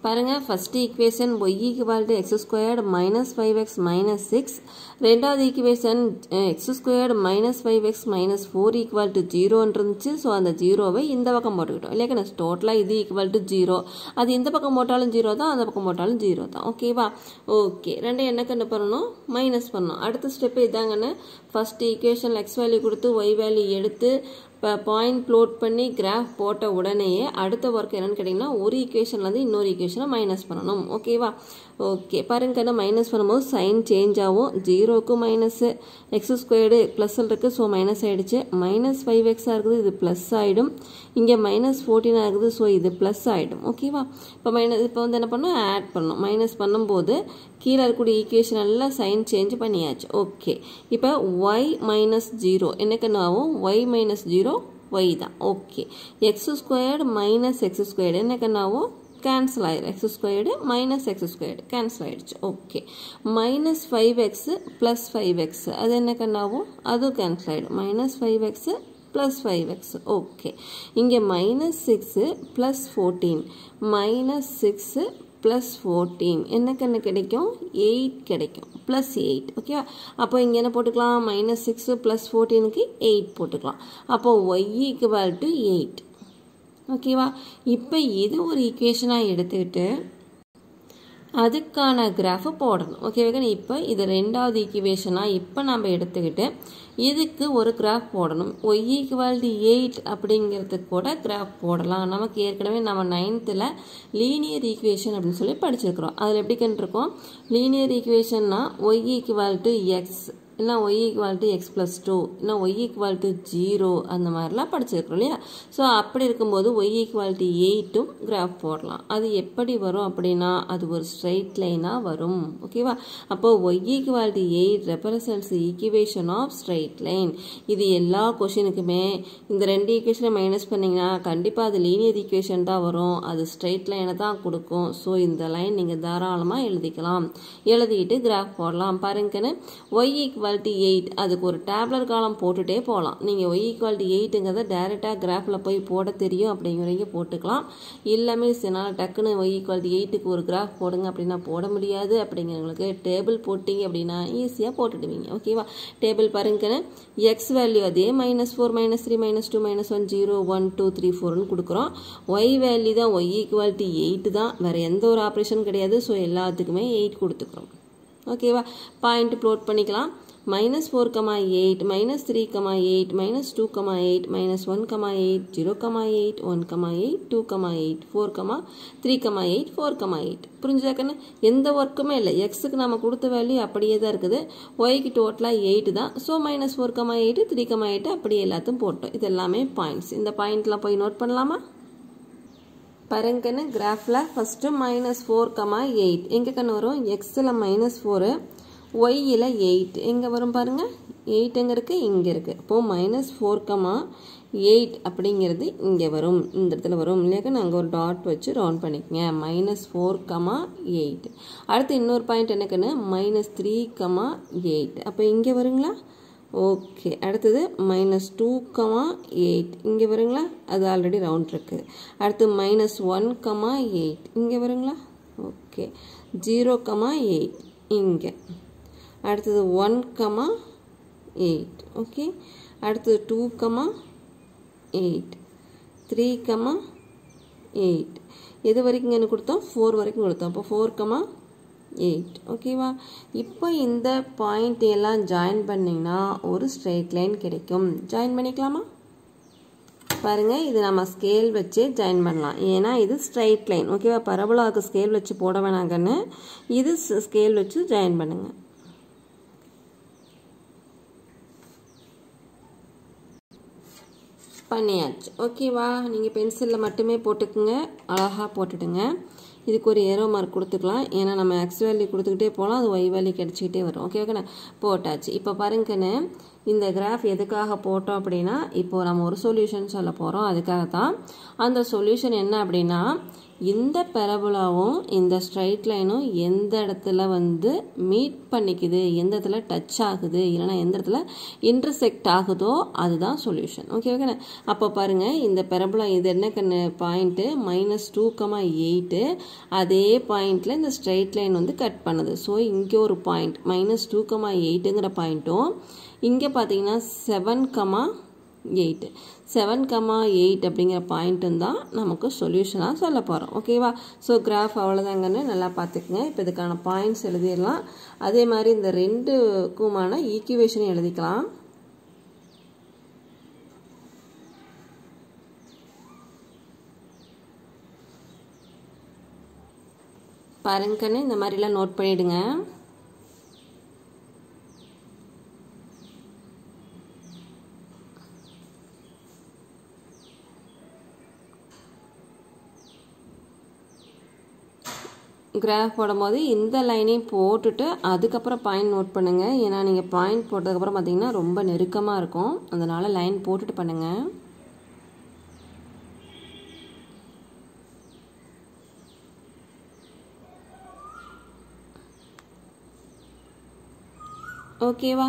பாருங்க first equation y equal to x squared minus five x minus six ரெண்டாவது equation x squared minus five x minus four equal to ஜீரோன்னு இருந்துச்சு ஸோ அந்த ஜீரோவை இந்த பக்கம் போட்டுக்கிட்டோம். இல்லையா டோட்டலாக இது ஈக்குவல் டு ஜீரோ அது இந்த பக்கம் போட்டாலும் ஜீரோ தான் அந்த பக்கம் போட்டாலும் ஜீரோ தான். ஓகேவா ஓகே ரெண்டும் என்ன கண்டு பண்ணணும்? மைனஸ் பண்ணணும். அடுத்த ஸ்டெப்பு இதாங்கன்னு ஃபர்ஸ்ட் ஈக்குவேஷன் எக்ஸ் வேல்யூ கொடுத்து ஒய் வேல்யூ எடுத்து இப்போ பாயிண்ட் ப்ளோட் பண்ணி கிராஃப் போட்ட உடனேயே அடுத்த ஒர்க் என்னன்னு கேட்டிங்கன்னா ஒரு ஈக்குவேஷன்லேருந்து இன்னொரு ஈக்குவேஷனை மைனஸ் பண்ணணும். ஓகேவா ஓகே பாருங்க மைனஸ் பண்ணும்போது சைன் சேஞ்ச் ஆகும். ஜீரோக்கு மைனஸு எக்ஸ் ஸ்கொயர்டு ப்ளஸ்ஸில் இருக்குது ஸோ மைனஸ் ஆகிடுச்சு மைனஸ் ஃபைவ் எக்ஸாக இருக்குது இது ப்ளஸ் ஆகிடும் இங்கே மைனஸ் ஃபோர்டீன் ஆகுது ஸோ இது ப்ளஸ் ஆகிடும் ஓகேவா இப்போ மைனஸ் இப்போ வந்து என்ன பண்ணோம் ஆட் பண்ணோம் மைனஸ் பண்ணும்போது கீழே இருக்கக்கூடிய ஈக்குவேஷன் எல்லாம் சைன் சேஞ்ச் பண்ணியாச்சு. ஓகே இப்போ ஒய் மைனஸ் ஜீரோ என்னக்குன்னு ஆகும்? ஒய் மைனஸ் ஜீரோ ஒய் தான். Okay x squared minus x squared என்னக்குன்னு ஆகும்? கேன்சல் ஆயிரும் x squared minus x squared cancel ஆயிடுச்சு okay minus five x plus five x அது என்ன கண்ணாகும் அதுவும் கேன்சல் ஆகிடும் minus five x plus five x okay இங்கே minus six plus fourteen minus six plus fourteen எனக்கு என்ன கிடைக்கும் எயிட் கிடைக்கும் ப்ளஸ் எயிட் ஓகேவா அப்போ இங்கே என்ன போட்டுக்கலாம் மைனஸ் சிக்ஸு ப்ளஸ் ஃபோர்டீனுக்கு எயிட் போட்டுக்கலாம் அப்போ ஒய் ஈக்குவல் டு எயிட் ஓகேவா? இப்போ இது ஒரு ஈக்குவேஷனாக எடுத்துக்கிட்டு அதுக்கான கிராஃபை போடணும். ஓகேவா இப்போ இது ரெண்டாவது ஈக்குவேஷனாக இப்போ நம்ம எடுத்துக்கிட்டு இதுக்கு ஒரு கிராஃப் போடணும். ஒய் ஈக்குவல் எயிட் அப்படிங்கிறதுக்கு கூட கிராஃப் போடலாம். நமக்கு ஏற்கனவே நம்ம நைன்த்தில் லீனியர் ஈக்குவேஷன் அப்படின்னு சொல்லி படிச்சிருக்கிறோம். அதில் எப்படி கண்டிருக்கோம் லீனியர் ஈக்குவேஷன்னா ஒய் ஈக்குவல் டு எக்ஸ் இல்லைனா y equal to x plus two இல்லை ஒய் ஈக்குவல் டு ஜீரோ அந்த மாதிரிலாம் படிச்சிருக்கிறோம் இல்லையா? ஸோ அப்படி இருக்கும்போது ஒய் ஈக்குவல் டு எயிட்டும் கிராஃப் போடலாம். அது எப்படி வரும் அப்படின்னா அது ஒரு ஸ்ட்ரைட் லைனாக வரும். ஓகேவா அப்போ y equal to eight represents equation of straight line இது எல்லா கொஷினுக்குமே இந்த ரெண்டு ஈக்குவேஷனை மைனஸ் பண்ணிங்கன்னா கண்டிப்பாக அது லீனியர் ஈக்குவேஷன் தான் வரும். அது ஸ்ட்ரைட் லைனை தான் கொடுக்கும். ஸோ இந்த லைன் நீங்கள் தாராளமாக எழுதிக்கலாம். எழுதிட்டு கிராஃப் போடலாம். பாருங்கன்னு. ஒய் ஈக்குவல் ஈக்குவாலிட்டி எயிட் அதுக்கு ஒரு டேப்லர் காலம் போட்டுகிட்டே போகலாம் நீங்கள் ஒய் ஈக்குவாலிட்டி எயிட்டுங்கிறத டேரெக்டாக கிராஃபில் போய் போட தெரியும் அப்படிங்கிறவங்க போட்டுக்கலாம். எல்லாமே என்னால் டக்குன்னு ஒய் ஈக்குவாலிட்டி எயிட்டுக்கு ஒரு கிராஃப் போடுங்க அப்படின்னா போட முடியாது. அப்படிங்கிறவங்களுக்கு டேபிள் போட்டிங்க அப்படின்னா ஈஸியாக போட்டுடுவீங்க. ஓகேவா டேபிள் பாருங்கன்னு. எக்ஸ் வேல்யூ அதே minus four minus three minus two minus one zero one two three ஃபோர்னு கொடுக்குறோம். ஒய் வேல்யூ தான் ஒய் ஈக்குவாலிட்டி எயிட்டு எயிட் தான். வேறு எந்த ஒரு ஆப்ரேஷன் கிடையாது. ஸோ எல்லாத்துக்குமே எயிட் கொடுத்துக்குறோம். ஓகேவா பாயிண்ட் ப்ளோட் பண்ணிக்கலாம் minus four comma eight minus three comma eight minus two comma eight minus one comma eight zero comma eight one comma eight two comma eight four comma three comma eight four comma eight புரிஞ்சுதாக்கண்ணே எந்த ஒர்க்குமே இல்லை எக்ஸுக்கு நம்ம கொடுத்த value அப்படியே தான் இருக்குது ஒய்க்கு டோட்டலாக எயிட் தான் so minus four comma eight three comma eight அப்படியே எல்லாத்தையும் போட்டோம் இது எல்லாமே பாயிண்ட்ஸ் இந்த பாயிண்ட்லாம் போய் நோட் பண்ணலாமா பாருங்கன்னு கிராஃபில் first minus four comma eight எங்கே கண்ணு வரும்? எக்ஸில் மைனஸ் ஃபோரு ஒய்யில் எயிட் எங்கே வரும் பாருங்கள் எயிட் எங்கே இருக்குது இங்கே இருக்குது இப்போது மைனஸ் ஃபோர் கமா எயிட் அப்படிங்கிறது இங்கே வரும். இந்த இடத்துல வரும் இல்லையாக்கா நாங்கள் ஒரு டாட் வச்சு ரவுண்ட் பண்ணிக்கங்க. மைனஸ் ஃபோர் கமா எயிட் அடுத்து இன்னொரு பாயிண்ட் என்னக்குன்னு மைனஸ் த்ரீ கமா எயிட் அப்போ இங்கே வருங்களா? ஓகே அடுத்தது மைனஸ் டூ கமா எயிட் இங்கே வருங்களா அது ஆல்ரெடி ரவுண்ட் இருக்குது அடுத்து மைனஸ் ஒன் கமா எயிட் இங்கே வருங்களா ஓகே ஜீரோ கமா எயிட் இங்கே. அடுத்தது ஒன் கமா எயிட் ஓகே அடுத்தது two comma eight three comma eight எது வரைக்கும் என்ன கொடுத்தோம்? ஃபோர் வரைக்கும் கொடுத்தோம். அப்போ ஃபோர் கமா எயிட் ஓகேவா இப்போ இந்த பாயிண்ட் எல்லாம் ஜாயின் பண்ணிங்கன்னா ஒரு ஸ்ட்ரெயிட் லைன் கிடைக்கும். ஜாயின் பண்ணிக்கலாமா? பாருங்க இது நம்ம ஸ்கேல் வச்சு ஜாயின் பண்ணலாம். ஏன்னா இது ஸ்ட்ரைட் லைன் ஓகேவா பரபலாவுக்கு ஸ்கேல் வச்சு போட வேணாங்கன்னு இது ஸ்கேல் வச்சு ஜாயின் பண்ணுங்க. பண்ணியாச்சு. ஓகேவா நீங்கள் பென்சிலில் மட்டுமே போட்டுக்குங்க. அழகாக போட்டுடுங்க. இதுக்கு ஒரு ஏரோ மார்க் கொடுத்துக்கலாம். ஏன்னா நம்ம எக்ஸ் வேல்யூ கொடுத்துக்கிட்டே போகலாம். அது ஒய் வேல்யூ கிடச்சிக்கிட்டே வரும். ஓகே ஓகேண்ணா போட்டாச்சு. இப்போ பாருங்கண்ணே. இந்த கிராஃப் எதுக்காக போட்டோம் அப்படின்னா இப்போ நம்ம ஒரு சொல்யூஷன் சொல்ல போகிறோம் அதுக்காக தான் அந்த சொல்யூஷன் என்ன அப்படின்னா இந்த பெரபுலாவும் இந்த ஸ்ட்ரைட் லைனும் எந்த இடத்துல வந்து மீட் பண்ணிக்குது எந்த இடத்துல டச் ஆகுது இல்லைனா எந்த இடத்துல இன்டர்செக்ட் ஆகுதோ அதுதான் சொல்யூஷன் ஓகே ஓகேண்ண அப்போ பாருங்கள் இந்த பெரபுலா இது என்ன கண்ணு? Point minus two comma eight அதே பாயிண்டில் இந்த ஸ்ட்ரைட் லைன் வந்து கட் பண்ணுது. ஸோ இங்கே ஒரு பாயிண்ட் மைனஸ் டூ கமா எயிட்டுங்கிற பாயிண்ட்டும் இங்கே பார்த்தீங்கன்னா seven comma eight seven comma eight அப்படிங்கிற பாயிண்ட்டும் தான் நமக்கு சொல்யூஷனாக சொல்ல போகிறோம் ஓகேவா ஸோ கிராஃப் அவ்வளோதாங்கன்னு நல்லா பார்த்துக்குங்க இப்போ இதுக்கான பாயிண்ட்ஸ் எழுதிடலாம். அதே மாதிரி இந்த ரெண்டுக்குமான ஈக்குவேஷன் எழுதிக்கலாம். பாருங்கன்னு இந்த மாதிரிலாம் நோட் பண்ணிவிடுங்க கிராஃப் போடும்போது இந்த லைனையும் போட்டுட்டு அதுக்கப்புறம் பாயிண்ட் நோட் பண்ணுங்கள் ஏன்னா நீங்கள் பாயிண்ட் போட்டதுக்கப்புறம் பார்த்தீங்கன்னா ரொம்ப நெருக்கமாக இருக்கும். அதனால் லைன் போட்டுட்டு பண்ணுங்கள் ஓகேவா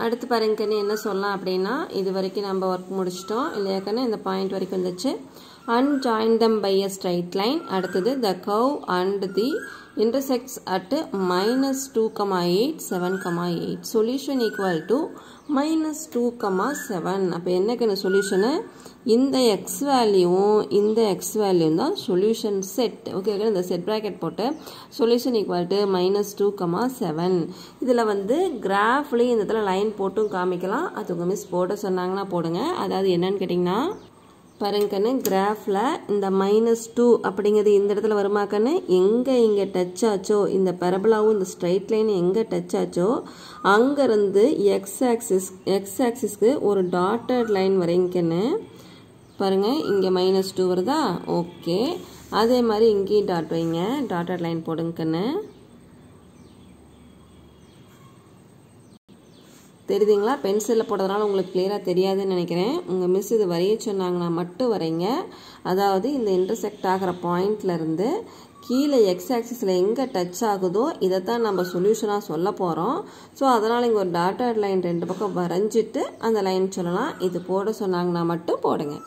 அடுத்து பாருங்கன்னு என்ன சொல்லலாம் அப்படின்னா இது வரைக்கும் நம்ம ஒர்க் முடிச்சிட்டோம் இல்லையாக்கன்னு இந்த பாயிண்ட் வரைக்கும் வந்துச்சு and join them by a straight line அடுத்தது the curve and the intersects at minus two comma eight seven comma eight solution Solution equal minus two comma seven அப்போ என்னக்குன்னு சொல்யூஷனு இந்த எக்ஸ் வேல்யூவும் இந்த எக்ஸ் வேல்யூவும் தான் சொல்யூஷன் செட் ஓகே ஓகே இந்த set bracket போட்டு solution equal to minus two comma seven இதில் வந்து கிராஃப்லேயும் இந்த இடத்துல லைன் போட்டும் காமிக்கலாம். அது உங்கள் மிஸ் போட சொன்னாங்கன்னா போடுங்க. அதாவது என்னன்னு கேட்டிங்கன்னா பாருங்க கிராஃபில் இந்த மைனஸ் டூ அப்படிங்கிறது இந்த இடத்துல வருமா எங்கே இங்கே டச் ஆச்சோ இந்த பரபலாவும் இந்த ஸ்ட்ரைட் லைன் எங்கே டச் ஆச்சோ அங்கேருந்து எக்ஸ் ஆக்சிஸ் எக்ஸ் ஆக்சிஸ்க்கு ஒரு டாட்டட் லைன் வரைங்கன்னு பாருங்கள் இங்கே மைனஸ் டூ வருதா? ஓகே அதே மாதிரி இங்கேயும் டாட் வைங்க. டாட்டட் லைன் போடுங்கன்னு. தெரியுதுங்களா? பென்சிலில் போடுறதுனால உங்களுக்கு கிளியராக தெரியாதுன்னு நினைக்கிறேன். உங்கள் மிஸ் இது வரைய சொன்னாங்கன்னா மட்டும் வரைங்க. அதாவது இந்த இன்டர்செக்ட் ஆகிற பாயிண்ட்லேருந்து கீழே எக்ஸ் ஆக்சிஸில் எங்கே டச் ஆகுதோ இதை தான் நம்ம சொல்யூஷனாக சொல்ல போகிறோம் ஸோ அதனால் இங்கே ஒரு டாட்டட் லைன் ரெண்டு பக்கம் வரைஞ்சிட்டு அந்த லைன் சொல்லலாம். இது போட சொன்னாங்கன்னா மட்டும் போடுங்க.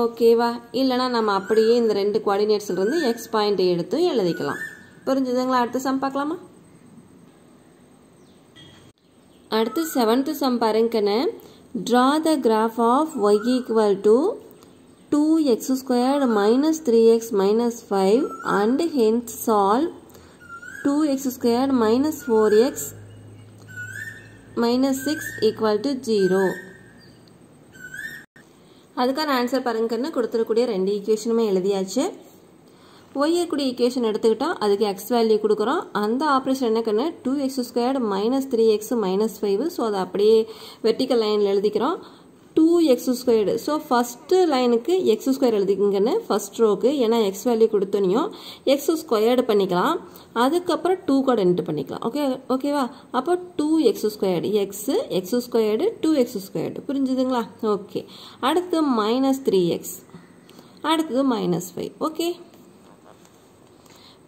ஓகேவா இல்லைனா நம்ம அப்படியே இந்த ரெண்டு குவாடினேட்ஸ்லேருந்து எக்ஸ் பாயிண்ட்டை எடுத்து எழுதிக்கலாம். புரிஞ்சுதுங்களா? அடுத்த சம் பார்க்கலாமா? அடுத்து செவன்த்து சம் பாருங்கன்னு draw the graph of y equal to two x squared minus three x minus five and hence solve two x squared minus four x minus six equal to zero அதுக்கான answer பாருங்கன்னு கொடுத்துருக்கூடிய ரெண்டு ஈக்குவேஷனுமே எழுதியாச்சு. Y இருக்கக்கூடிய equation எடுத்துக்கிட்டோம் அதுக்கு X value கொடுக்குறோம். அந்த ஆப்ரேஷன் என்ன கண்ணு? Two x squared minus three x minus five so அதை அப்படியே வெர்டிக்கல் லைனில் எழுதிக்கிறோம். Two x squared so first லைனுக்கு எக்ஸ் ஸ்கொயர் எழுதிக்கிங்கன்னு ஃபஸ்ட் ரோக்கு ஏன்னா எக்ஸ் வேல்யூ கொடுத்தோனையும் எக்ஸ் ஸ்கொயர்டு பண்ணிக்கலாம். அதுக்கப்புறம் டூ கூட என்ட்டு பண்ணிக்கலாம் ஓகே ஓகேவா அப்போ two x squared x x squared two x squared புரிஞ்சுதுங்களா? ஓகே அடுத்து மைனஸ் த்ரீ எக்ஸ் அடுத்தது மைனஸ் ஃபைவ் ஓகே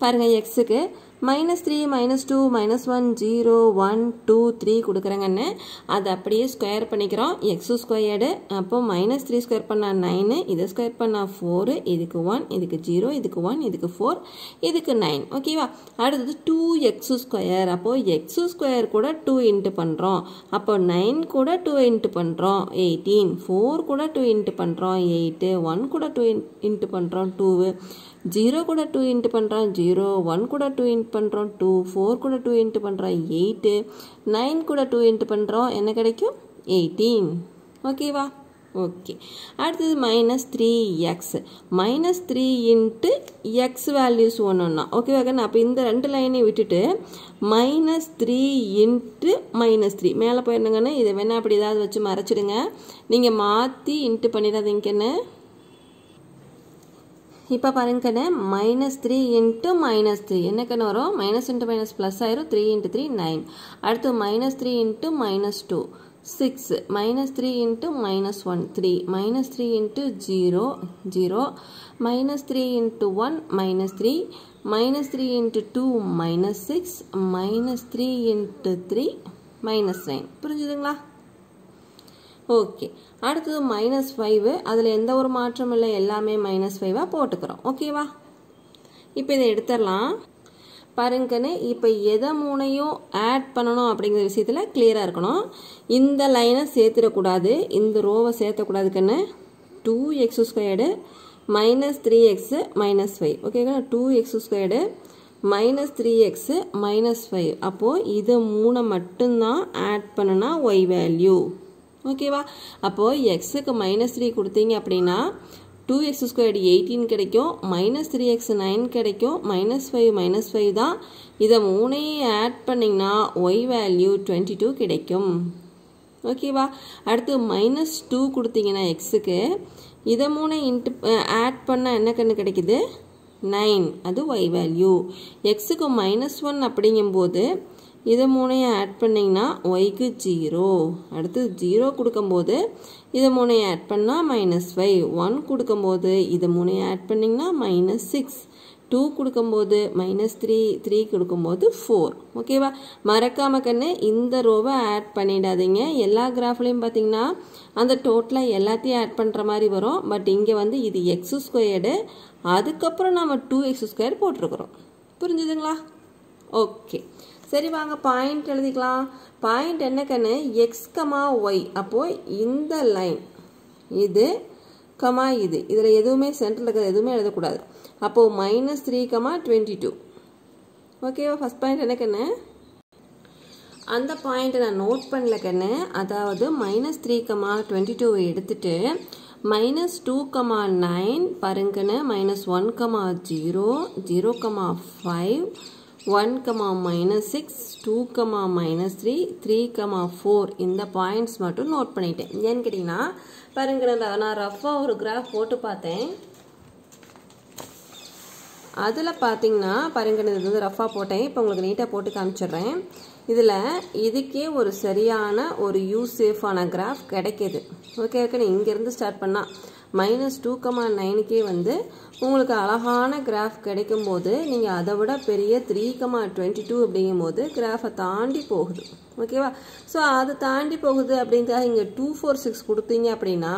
பாருங்கள் எக்ஸுக்கு minus three minus two minus one zero one two three கொடுக்குறேங்கன்னு அதை அப்படியே ஸ்கொயர் பண்ணிக்கிறோம். எக்ஸு ஸ்கொயர்டு அப்போ மைனஸ் த்ரீ ஸ்கொயர் பண்ணால் நைனு இதை ஸ்கொயர் பண்ணால் ஃபோரு இதுக்கு ஒன் இதுக்கு ஜீரோ இதுக்கு ஒன் இதுக்கு ஃபோர் இதுக்கு நைன் ஓகேவா அடுத்தது டூ எக்ஸு ஸ்கொயர் அப்போது எக்ஸு ஸ்கொயர் கூட டூ இன்ட்டு பண்ணுறோம் அப்போ நைன் கூட டூ இன்ட்டு பண்ணுறோம் எயிட்டீன் ஃபோர் கூட டூ இன்ட்டு பண்ணுறோம் எயிட்டு ஒன் கூட டூ இன் இன்ட்டு பண்ணுறோம் டூவு ஜீரோ கூட டூ இன்ட்டு பண்ணுறோம் ஜீரோ ஒன் கூட டூ இன்ட் பண்ணுறோம் டூ ஃபோர் கூட டூ இன்ட்டு பண்ணுறோம் எயிட்டு நைன் கூட டூ இன்ட்டு பண்ணுறோம் என்ன கிடைக்கும்? எயிட்டீன் ஓகேவா ஓகே அடுத்தது minus three x minus three into x values ஒன்றுன்னா ஓகேவா கண்ணா? அப்போ இந்த ரெண்டு லைனையும் விட்டுட்டு minus three into minus three மேலே போயிருந்தங்கன்னு இதை வேணால் அப்படி ஏதாவது வச்சு மறைச்சிடுங்க. நீங்கள் மாற்றி இன்ட்டு பண்ணிடாதீங்கன்னு இப்போ பாருங்க கண்ணு minus three into minus three என்ன கண்ணு வரும்? மைனஸ் இன்ட்டு மைனஸ் ப்ளஸ் ஆயிரும். த்ரீ இன்ட்டு த்ரீ நைன் அடுத்து minus three into minus two six minus three into minus one three minus three into zero zero minus three into one minus three minus three into two minus six minus three into three minus nine புரிஞ்சுதுங்களா? Okay அடுத்தது minus five அதில் எந்த ஒரு மாற்றமும் இல்லை. எல்லாமே minus ஃபைவாக போட்டுக்கிறோம். ஓகேவா இப்போ இதை எடுத்துடலாம். பாருங்கன்னு இப்போ எதை மூணையும் ஆட் பண்ணணும் அப்படிங்கிற விஷயத்தில் கிளியராக இருக்கணும். இந்த லைனை சேர்த்துடக்கூடாது. இந்த ரோவை சேர்த்தக்கூடாதுக்குன்னு two x squared minus three x minus five ஓகேங்களா two x squared minus three x minus five அப்போது இதை மூணை மட்டும்தான் ஆட் பண்ணுனா ஒய் வேல்யூ ஓகேவா அப்போது எக்ஸுக்கு மைனஸ் த்ரீ கொடுத்தீங்க அப்படின்னா டூ எக்ஸ் ஸ்கொயர்டு எயிட்டீன் கிடைக்கும். மைனஸ் த்ரீ எக்ஸ் நைன் கிடைக்கும். மைனஸ் ஃபைவ் மைனஸ் ஃபைவ் தான். இதை மூணையும் ஆட் பண்ணிங்கன்னா ஒய் வேல்யூ டுவெண்ட்டி டூ கிடைக்கும் ஓகேவா அடுத்து மைனஸ் டூ கொடுத்தீங்கன்னா எக்ஸுக்கு இதை மூணு இன்ட்டு ஆட் பண்ணால் என்ன கண்ணு கிடைக்குது? நைன் அது ஒய் வேல்யூ எக்ஸுக்கு மைனஸ் ஒன் அப்படிங்கும்போது இதை மூணையும் ஆட் பண்ணிங்கன்னா ஒய்க்கு ஜீரோ அடுத்து ஜீரோ கொடுக்கும்போது இதை மூணையும் ஆட் பண்ணால் மைனஸ் ஃபைவ் ஒன் கொடுக்கும்போது இதை மூணையும் ஆட் பண்ணிங்கன்னா மைனஸ் சிக்ஸ் டூ கொடுக்கும்போது மைனஸ் த்ரீ த்ரீ கொடுக்கும்போது ஃபோர் ஓகேவா மறக்காம கண்ணு இந்த ரோவை ஆட் பண்ணிடாதீங்க. எல்லா கிராஃப்லையும் பார்த்தீங்கன்னா அந்த டோட்டலாக எல்லாத்தையும் ஆட் பண்ணுற மாதிரி வரும். பட் இங்கே வந்து இது எக்ஸ் ஸ்கொயர்டு அதுக்கப்புறம் நம்ம டூ எக்ஸ் ஸ்கொயர் போட்டிருக்கிறோம். புரிஞ்சுதுங்களா? ஓகே சரி வாங்க பாயிண்ட் எழுதிக்கலாம். பாயிண்ட் என்ன கண்ணு எக்ஸ் கமா ஒய் அப்போது இந்த லைன் இது கமா இது. இதில் எதுவுமே சென்டரில் இருக்கிறது எதுவுமே எழுதக்கூடாது. அப்போது minus three comma twenty two ஓகேவா ஃபஸ்ட் பாயிண்ட் என்ன கண்ணு அந்த பாயிண்ட்டை நான் நோட் பண்ணல கண்ணு அதாவது மைனஸ் த்ரீ கமா டுவெண்ட்டி டூவை எடுத்துட்டு மைனஸ் டூ கமா நைன் பாருங்கன்னு minus one comma zero zero comma five one comma minus six two comma minus three three comma four இந்த பாயிண்ட்ஸ் மட்டும் நோட் பண்ணிட்டேன். ஏன்னு கேட்டிங்கன்னா பாருங்க நான் ரஃபாக ஒரு கிராஃப் போட்டு பார்த்தேன். அதில் பார்த்தீங்கன்னா பாருங்க இது வந்து ரஃபாக போட்டேன். இப்போ உங்களுக்கு நீட்டாக போட்டு காமிச்சிடுறேன். இதில் இதுக்கே ஒரு சரியான ஒரு யூஸ் சேஃபான கிராஃப் கிடைக்கிது. ஓகே ஓகே இங்கேருந்து ஸ்டார்ட் பண்ணால் மைனஸ் டூ கமா நைனுக்கே வந்து உங்களுக்கு அழகான கிராஃப் கிடைக்கும் போது நீங்கள் அதை விட பெரிய த்ரீ கமா டுவெண்ட்டி டூ அப்படிங்கும் போது கிராஃபை தாண்டி போகுது. ஓகேவா ஸோ அது தாண்டி போகுது அப்படின்றத இங்கே டூ ஃபோர் சிக்ஸ் கொடுத்தீங்க அப்படின்னா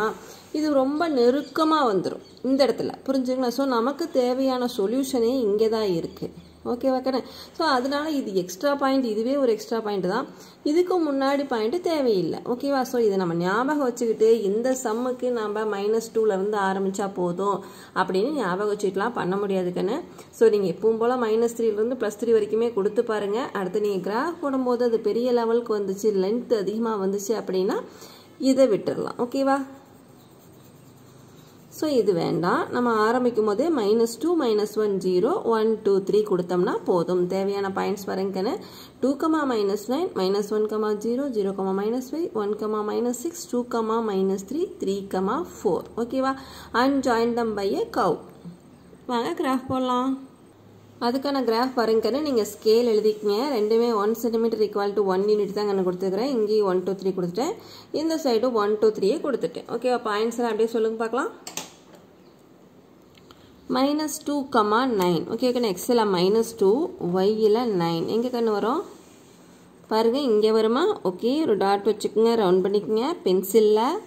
இது ரொம்ப நெருக்கமாக வந்துடும் இந்த இடத்துல. புரிஞ்சுங்களா ஸோ நமக்கு தேவையான சொல்யூஷனே இங்கே தான் இருக்குது ஓகேவா கண்ணே ஸோ அதனால இது எக்ஸ்ட்ரா பாயிண்ட் இதுவே ஒரு எக்ஸ்ட்ரா பாயிண்ட் தான். இதுக்கு முன்னாடி பாயிண்ட் தேவையில்லை. ஓகேவா ஸோ இதை நம்ம ஞாபகம் வச்சுக்கிட்டு இந்த சம்முக்கு நம்ம மைனஸ் டூலேருந்து ஆரம்பித்தா போதும் அப்படின்னு ஞாபகம் வச்சுக்கலாம். பண்ண முடியாது கண்ணு. ஸோ நீங்கள் எப்பவும் போல் மைனஸ் த்ரீலேருந்து ப்ளஸ் த்ரீ வரைக்குமே கொடுத்து பாருங்கள் அடுத்து நீங்கள் கிராஃப் போடும்போது அது பெரிய லெவலுக்கு வந்துச்சு லென்த் அதிகமாக வந்துச்சு அப்படின்னா இதை விட்டுடலாம் ஓகேவா ஸோ இது வேண்டாம் நம்ம ஆரம்பிக்கும் போதே minus two minus one zero one two three கொடுத்தோம்னா போதும். தேவையான points வரங்கன்னு two comma minus nine minus one comma zero zero comma minus five one comma minus six two comma minus three three comma four okay and join them by a curve வாங்க graph போடலாம். அதுக்கான graph வரங்கன்னு நீங்கள் scale எழுதிக்கிங்க. ரெண்டுமே one centimetre equal to one unit தான் நான் கொடுத்துருக்குறேன். இங்கேயும் ஒன் டூ த்ரீ கொடுத்துட்டேன். இந்த சைடும் ஒன் டூ த்ரீயே கொடுத்துட்டேன். ஓகேவா பாயிண்ட்ஸ் எல்லாம் அப்படியே சொல்லுங்க பார்க்கலாம். Minus two comma nine okay கண்ணு எக்ஸில் மைனஸ் டூ ஒய்யில் நைன் எங்கே கண்ணு வரும்? பாருங்கள் இங்கே வருமா? ஓகே ஒரு டாட் வச்சுக்கோங்க ரவுண்ட் பண்ணிக்கோங்க. பென்சிலில்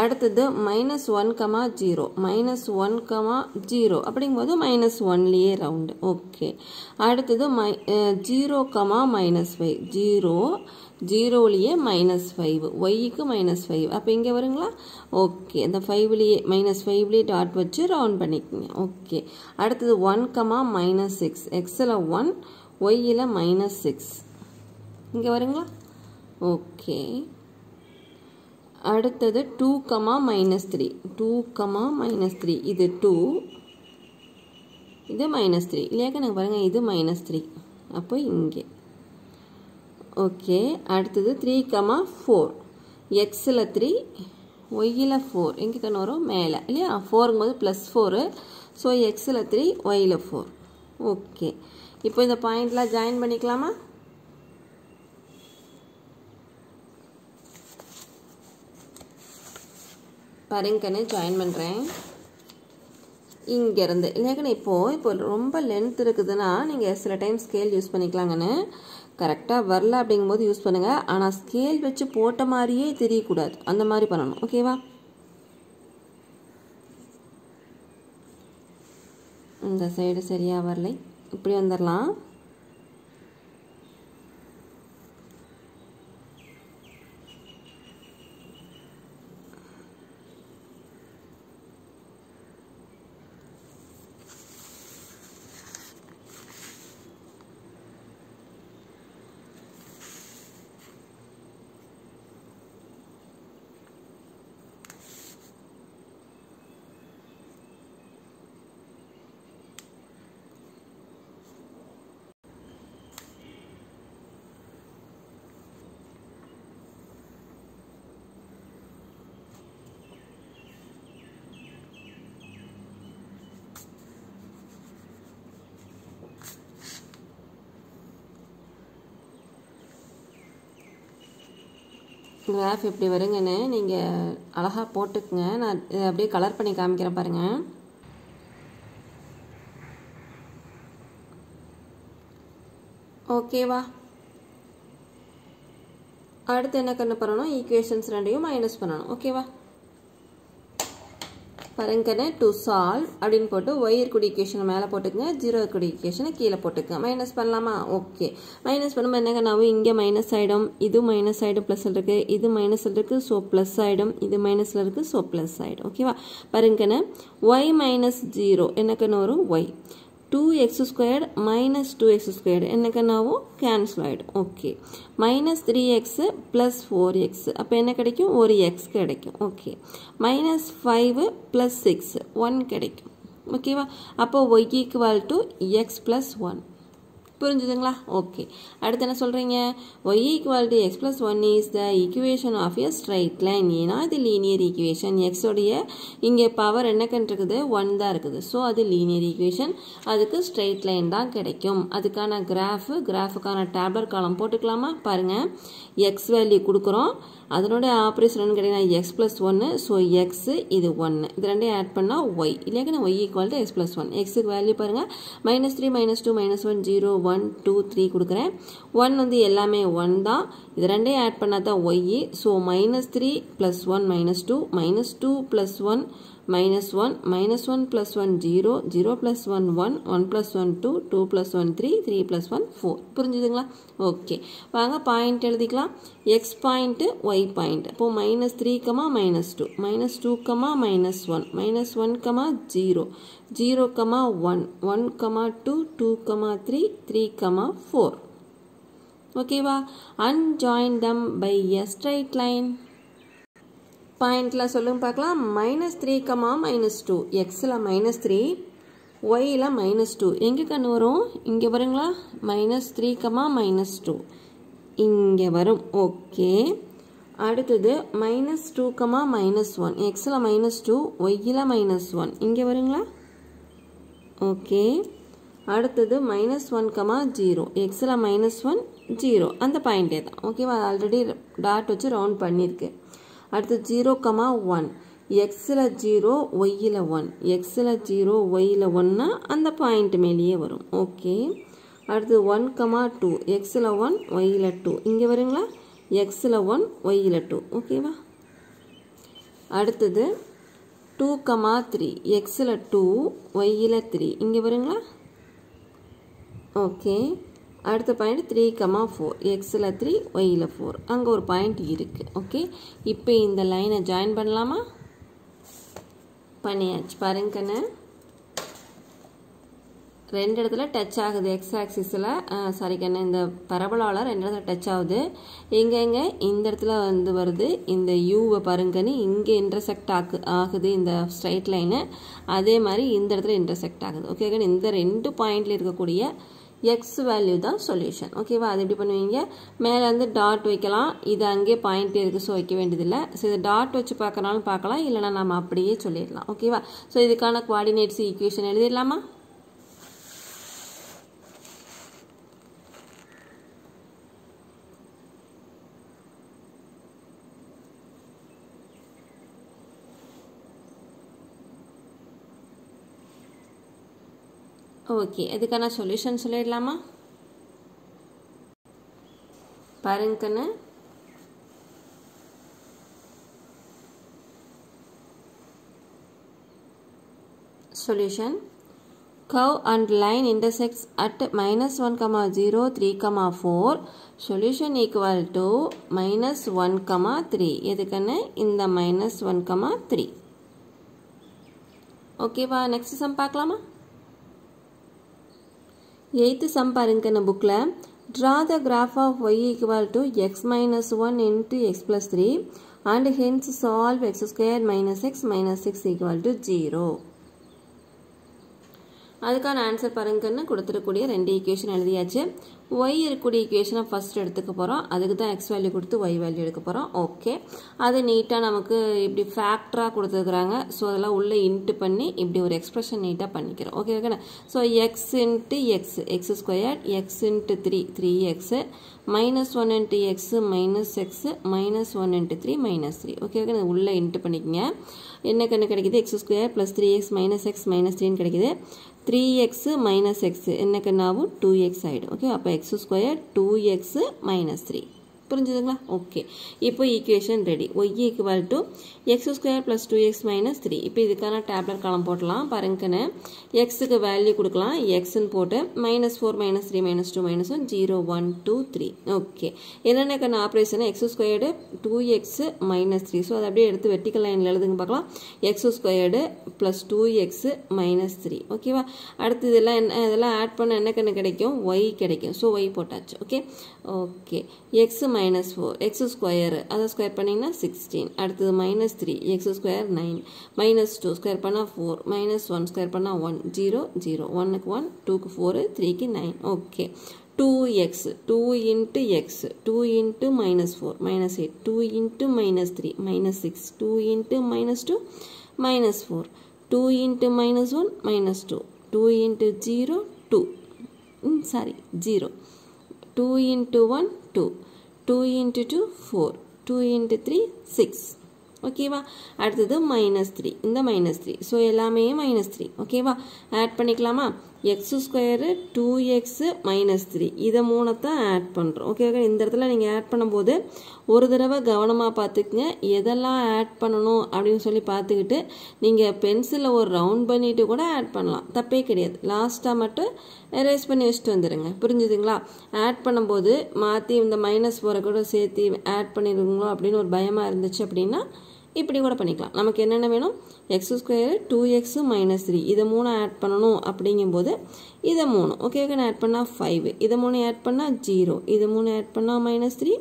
அடுத்தது minus one comma zero minus one comma zero அப்படிங்கும்போது மைனஸ் ஒன்லேயே ரவுண்டு ஓகே அடுத்தது my zero comma minus five zero ஜீரோலேயே minus five ஒய்க்கு மைனஸ் ஃபைவ் அப்போ இங்கே வருங்களா? ஓகே அந்த ஃபைவ்லேயே மைனஸ் ஃபைவ்லேயே டாட் வச்சு ரவுண்ட் பண்ணிக்கோங்க. ஓகே அடுத்தது ஒன் கமா மைனஸ் சிக்ஸ் எக்ஸில் ஒன் ஒய்யில் மைனஸ் சிக்ஸ் இங்கே வருங்களா? ஓகே அடுத்தது two comma minus three two comma minus three இது டூ இது மைனஸ் த்ரீ இல்லையாக்க நாங்கள் பாருங்கள் இது மைனஸ் த்ரீ அப்போ இங்கே. ஓகே அடுத்தது த்ரீ கமா ஃபோர் எக்ஸில் த்ரீ ஒய்யில் ஃபோர் எங்கே கண்ணு வரும்? மேலே. இல்லையா? ஃபோருங்கும் போது ப்ளஸ் ஃபோரு ஸோ எக்ஸில் த்ரீ ஒய்யில் ஃபோர் ஓகே இப்போ இந்த பாயிண்ட்லாம் ஜாயின் பண்ணிக்கலாமா? பாருங்கன்னு ஜாயின் பண்ணுறேன் இங்கேருந்து. இல்லையாக்கண்ணே இப்போது இப்போ ரொம்ப லென்த் இருக்குதுன்னா நீங்கள் சில டைம் ஸ்கேல் யூஸ் பண்ணிக்கலாங்கன்னு கரெக்டாக வரல அப்படிங்கும்போது யூஸ் பண்ணுங்கள் ஆனால் ஸ்கேல் வச்சு போட்ட மாதிரியே தெரியக்கூடாது. அந்த மாதிரி பண்ணணும். ஓகேவா இந்த சைடு சரியாக வரலை. இப்படி வந்துடலாம் கிராஃப் எப்படி வருங்கன்னு நீங்கள் அழகாக போட்டுக்குங்க. நான் இதை அப்படியே கலர் பண்ணி காமிக்கிறேன் பாருங்கள் ஓகேவா அடுத்து என்ன கண்ணு பண்ணணும் ஈக்குவேஷன்ஸ் ரெண்டையும் மைனஸ் பண்ணணும். ஓகேவா பரங்கனை டு சால்வ் அப்படின்னு போட்டு ஒய் இருக்கக்கூடிய மேலே போட்டுக்கங்க. ஜீரோ இருக்கக்கூடிய கீழே போட்டுக்கங்க. மைனஸ் பண்ணலாமா? ஓகே மைனஸ் பண்ணும்போது என்னங்க நான் இங்கே மைனஸ் ஆகிடும் இது மைனஸ் ஆகிடும் ப்ளஸ் இருக்குது இது மைனஸில் இருக்குது ஸோ ப்ளஸ் ஆகிடும் இது மைனஸில் இருக்குது ஸோ ப்ளஸ் ஆகிடும் ஓகேவா பாருங்கண்ணே ஒய் மைனஸ் ஜீரோ எனக்குன்னு வரும்? Y two x squared minus two x squared என்னக்கு ನಾವು கேன்சல் ஆகிடும் okay minus three x plus four x அப்போ என்ன கிடைக்கும் ஒரு எக்ஸ் கிடைக்கும் okay minus five plus six one கிடைக்கும் ஓகேவா அப்போ y equal to x plus one புரிஞ்சுதுங்களா? ஓகே அடுத்து என்ன சொல்கிறீங்க y equal to x plus one is the equation of a straight line ஏன்னா இது லீனியர் ஈக்குவேஷன் எக்ஸோடைய இங்கே பவர் என்ன இருக்குது ஒன் தான் இருக்குது. ஸோ அது லீனியர் ஈக்குவேஷன் அதுக்கு ஸ்ட்ரைட் லைன் தான் கிடைக்கும். அதுக்கான கிராஃபு கிராஃபுக்கான டேப்லர் காலம் போட்டுக்கலாமா? பாருங்கள் எக்ஸ் வேல்யூ கொடுக்குறோம். அதனுடைய ஆப்ரேஷன் என்ன கிடையாது எக்ஸ் ப்ளஸ் ஒன்று ஸோ எக்ஸு இது ஒன்று இது ரெண்டையும் ஆட் பண்ணால் ஒய் இல்லையா y equal to x plus one எக்ஸுக்கு வேல்யூ பாருங்கள் minus three minus two minus one zero one two three கொடுக்குறேன். ஒன் வந்து எல்லாமே ஒன் தான். இது ரெண்டையும் ஆட் பண்ணால் தான் y so minus three plus one minus two minus two plus one minus one minus one plus one zero zero plus one one one plus one two two plus one three three plus one four புரிஞ்சுதுங்களா? Okay வாங்க point எழுதிக்கலாம். X point y point அப்போது minus three comma minus two minus two comma minus one minus one comma zero zero comma one one comma two two comma three three comma four ஓகேவா and join them by a straight line பாயிண்டில் சொல்லுங்க பார்க்கலாம். Minus three comma minus two எக்ஸில் minus three ஒய்யில் minus two எங்கே கண்ணு வரும்? இங்கே வருங்களா? Minus three comma minus two இங்கே வரும். ஓகே அடுத்தது minus two comma minus one எக்ஸில் மைனஸ் டூ ஒய்யில் மைனஸ் ஒன் இங்கே வருங்களா? ஓகே அடுத்தது மைனஸ் ஒன் கமா ஜீரோ எக்ஸில் மைனஸ் ஒன் ஜீரோ அந்த பாயிண்டே தான். ஓகேவா ஆல்ரெடி டாட் வச்சு ரவுண்ட் பண்ணியிருக்கு. அடுத்து ஜீரோ கமா ஒன் எக்ஸில் ஜீரோ ஒய்யில் ஒன் எக்ஸில் ஜீரோ ஒய்யில் ஒன்னா அந்த பாயிண்ட் மேலேயே வரும். ஓகே அடுத்து ஒன் கமா டூ எக்ஸில் ஒன் ஒய்யில் டூ இங்கே வருங்களா? எக்ஸில் ஒன் ஒய்யில் டூ ஓகேவா அடுத்தது டூ கமா த்ரீ எக்ஸில் டூ ஒய்யில் த்ரீ இங்கே வருங்களா? ஓகே அடுத்த பாயிண்ட் த்ரீ கமா ஃபோர் எக்ஸில் த்ரீ ஒய்யில் ஃபோர் அங்கே ஒரு பாயிண்ட் இருக்குது ஓகே இப்போ இந்த லைனை ஜாயின் பண்ணலாமா? பண்ணியாச்சு. பாருங்க கண்ணு. ரெண்டு இடத்துல டச் ஆகுது. எக்ஸ் ஆக்சிஸில் சாரி கண்ணு இந்த பரபலாவில் ரெண்டு இடத்துல டச் ஆகுது. எங்கே எங்கே? இந்த இடத்துல வந்து வருது. இந்த யூவை பாருங்கன்னு இங்கே இன்டர்செக்ட் ஆகு ஆகுது இந்த ஸ்ட்ரைட் லைனு அதே மாதிரி இந்த இடத்துல இன்டர்செக்ட் ஆகுது. ஓகே கண்ணு இந்த ரெண்டு பாயிண்டில் இருக்கக்கூடிய எக்ஸ் வேல்யூ தான் சொல்யூஷன் ஓகேவா அது எப்படி பண்ணுவீங்க? மேலே வந்து டாட் வைக்கலாம். இது அங்கேயே பாயிண்ட் இருக்குது ஸோ வைக்க வேண்டியதில்லை. ஸோ இது டாட் வச்சு பார்க்கறனாலும் பார்க்கலாம். இல்லைனா நம்ம அப்படியே சொல்லிடலாம். ஓகேவா ஸோ இதுக்கான குவாடினேட்ஸ் ஈக்குவேஷன் எழுதிடலாமா? ஓகே இதுக்கான சொல்யூஷன் சொல்லிடலாமா பாருங்க கண்ணு solution curve and line intersects at minus 1 comma 0 3 comma 4 solution equal to minus 1 comma 3 எதுக்குன்னு இந்த minus 1 comma 3 ஓகேவா நெக்ஸ்ட் சம் பார்க்கலாமா எயித்து சம் பாருங்க புக்கில் draw the graph of y equal to x minus one into x plus three and hence solve x square minus x minus six equal to zero அதுக்கான answer பாருங்கன்னு கொடுத்துருக்கூடிய ரெண்டு equation எழுதியாச்சு. Y இருக்கக்கூடிய ஈக்குவேஷனை first எடுத்துக்க போகிறோம் அதுக்கு தான் எக்ஸ் வேல்யூ கொடுத்து ஒய் வேல்யூ எடுக்க போகிறோம் ஓகே அது நீட்டாக நமக்கு இப்படி ஃபேக்டராக கொடுத்துருக்குறாங்க. ஸோ அதெல்லாம் உள்ளே இன்ட்டு பண்ணி இப்படி ஒரு எக்ஸ்பிரஷன் நீட்டாக பண்ணிக்கிறோம். ஓகே ஓகேண்ணா so x into x x square x into three three x minus one into x minus x minus one into three minus three okay okay உள்ளே இன்ட்டு பண்ணிக்கங்க. என்ன கண்ணு கிடைக்குது? X square plus three x minus x minus த்ரீன்னு கிடைக்குது. Three x minus x என்ன கண்ணாவும் two x ஆகிடும் ஓகே அப்போ x square two x minus three புரிஞ்சுதுங்களா? ஓகே இப்போ equation ready y equal to x square plus two x minus three இப்போ இதுக்கான டேப்லெட் காலம் போட்டலாம். பாருங்கன்னு எக்ஸுக்கு வேல்யூ கொடுக்கலாம். எக்ஸ்ன்னு போட்டு minus four minus three minus two minus one zero one two three okay என்னென்ன operation x squared two x minus three so அதை அப்படியே எடுத்து வெட்டிக்கல் லைனில் எழுதுங்க பார்க்கலாம். X squared plus two x minus three ஓகேவா அடுத்து இதெல்லாம் என்ன இதெல்லாம் ஆட் பண்ண என்ன கண்ணு கிடைக்கும்? ஒய் கிடைக்கும். ஸோ ஒய் போட்டாச்சு. Okay okay x minus four x square அதை ஸ்கொயர் பண்ணிங்கன்னா சிக்ஸ்டீன் அடுத்தது minus three x square nine minus two square பண்ணால் ஃபோர் மைனஸ் ஒன் ஸ்கொயர் பண்ணால் ஒன் ஜீரோ ஜீரோ ஒன்னுக்கு ஒன் டூக்கு ஃபோரு த்ரீக்கு nine okay two x two into x two into minus four minus eight two into minus three minus six two into minus two minus four two into minus one minus two two into zero two sorry zero two into one two two into two four two into three six ஓகேவா அடுத்தது minus three இந்த minus three so எல்லாமே minus three ஓகேவா add பண்ணிக்கலாமா? X square two x minus three இதை மூணைத்தான் add பண்ணுறோம் okay okay இந்த இடத்துல நீங்கள் ஆட் பண்ணும்போது ஒரு தடவை கவனமாக பார்த்துக்குங்க. எதெல்லாம் ஆட் பண்ணணும் அப்படின்னு சொல்லி பார்த்துக்கிட்டு நீங்கள் பென்சிலில் ஒரு ரவுண்ட் பண்ணிவிட்டு கூட ஆட் பண்ணலாம். தப்பே கிடையாது. லாஸ்ட்டாக மட்டும் எரேஸ் பண்ணி வச்சுட்டு வந்துடுங்க புரிஞ்சுதுங்களா? ஆட் பண்ணும்போது மாற்றி இந்த மைனஸ் போகிற கூட சேர்த்து ஆட் பண்ணிடுங்களோ அப்படின்னு ஒரு பயமாக இருந்துச்சு அப்படின்னா இப்படி கூட பண்ணிக்கலாம். நமக்கு என்னென்ன வேணும்? X square two x minus three இதை மூணு ஆட் பண்ணணும் அப்படிங்கும்போது இதை மூணு. ஓகே ஓகே ஆட் பண்ணால் ஃபைவ் இதை மூணு ஆட் பண்ணால் ஜீரோ இது மூணு ஆட் பண்ணால் மைனஸ் த்ரீ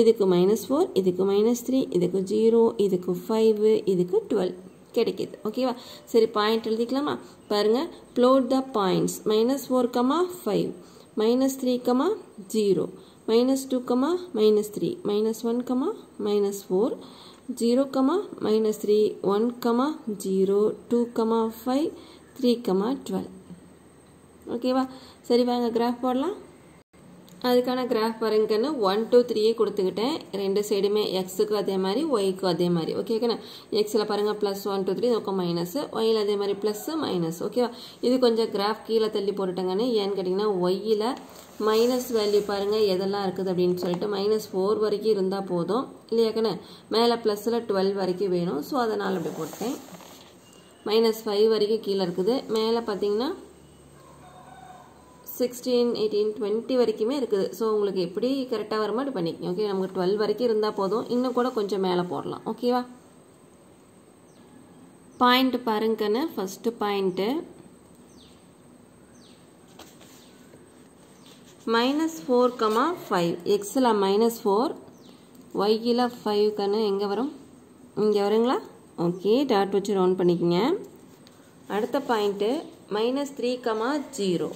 இதுக்கு மைனஸ் ஃபோர் இதுக்கு மைனஸ் த்ரீ இதுக்கு ஜீரோ இதுக்கு ஃபைவ் இதுக்கு டுவெல் கிடைக்கிது. ஓகேவா சரி பாயிண்ட் எழுதிக்கலாமா? பாருங்கள் plot the points minus four comma five minus three comma zero minus two comma minus three minus one comma minus four zero comma minus three one comma zero two comma five three comma twelve ஓகேவா சரி வாங்க graph போடலாம். அதுக்கான graph பாருங்கன்னு one two த்ரீயே கொடுத்துக்கிட்டேன். ரெண்டு சைடுமே எக்ஸுக்கு அதே மாதிரி ஒய்க்கும் அதே மாதிரி. ஓகேக்கண்ணா எக்ஸில் பாருங்கள் ப்ளஸ் ஒன் டூ த்ரீ நோக்கம் மைனஸ் ஒயில் அதே மாதிரி ப்ளஸ்ஸு மைனஸ் ஓகேவா இது கொஞ்சம் கிராஃப் கீழே தள்ளி போட்டுட்டேங்கன்னு ஏன்னு கேட்டிங்கன்னா ஒய்யில் மைனஸ் வேல்யூ பாருங்கள் எதெல்லாம் இருக்குது அப்படின்னு சொல்லிட்டு மைனஸ் ஃபோர் வரைக்கும் இருந்தால் போதும். இல்லையாக்கண்ணே மேலே ப்ளஸில் டுவெல் வரைக்கும் வேணும். ஸோ அதனால் அப்படி போட்டேன் மைனஸ் ஃபைவ் வரைக்கும் கீழே இருக்குது. மேலே பார்த்தீங்கன்னா சிக்ஸ்டீன் எயிட்டீன் டுவெண்ட்டி வரைக்குமே இருக்குது. ஸோ உங்களுக்கு எப்படி கரெக்டாக வர மாதிரி பண்ணிக்கங்க ஓகே நமக்கு டுவெல் வரைக்கும் இருந்தால் போதும். இன்னும் கூட கொஞ்சம் மேலே போடலாம் ஓகேவா பாயிண்ட் பாருங்கன்னு first point minus four comma five எக்ஸில் மைனஸ் ஃபோர் ஒய்யில் ஃபைவ் கண்ணு. எங்கே வரும்? இங்கே வருங்களா? ஓகே டாட் வச்சு ரவுண்ட் பண்ணிக்கோங்க. அடுத்த point minus three comma zero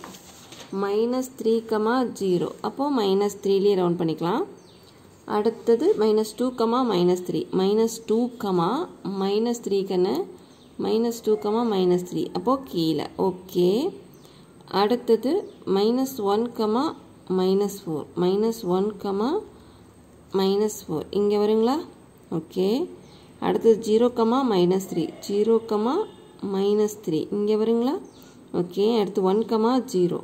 minus three comma zero அப்போது மைனஸ் த்ரீலேயே ரவுண்ட் பண்ணிக்கலாம். அடுத்தது minus two comma minus three minus two comma minus three கண்ணு minus two comma minus three அப்போது கீழே. ஓகே அடுத்தது minus one comma minus four minus one comma minus four இங்கே வருங்களா? ஓகே அடுத்தது zero comma minus three zero comma minus three இங்கே வருங்களா? Okay அடுத்து ஒன் கமா ஜீரோ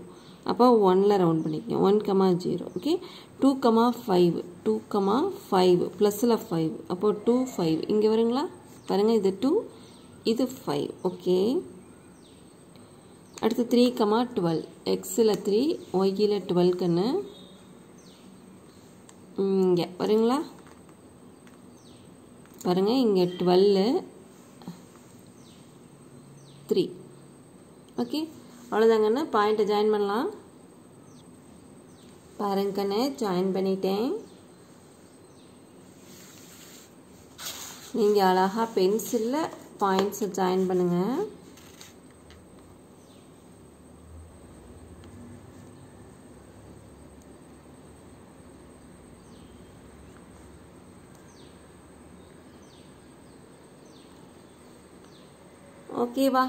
அப்போ ஒனில் ரவுண்ட் பண்ணிக்கோங்க. One comma zero okay two comma five two comma five ப்ளஸில் ஃபைவ் அப்போது டூ ஃபைவ் இங்கே வருங்களா? பாருங்கள் இது டூ இது ஃபைவ் ஓகே அடுத்து த்ரீ கமா டுவெல் எக்ஸில் த்ரீ ஒய்யில் டுவெல் கண்ணு. இங்கே. வருங்களா? பாருங்கள் இங்கே டுவெல்லு த்ரீ ஓகே அவ்வளோதாங்கண்ணா பாயிண்ட்டை ஜாயின் பண்ணலாம். பாருங்கண்ணே ஜாயின் பண்ணிட்டேன். நீங்கள் அழகாக பென்சிலில் பாயிண்ட்ஸை ஜாயின் பண்ணுங்கள் ஓகேவா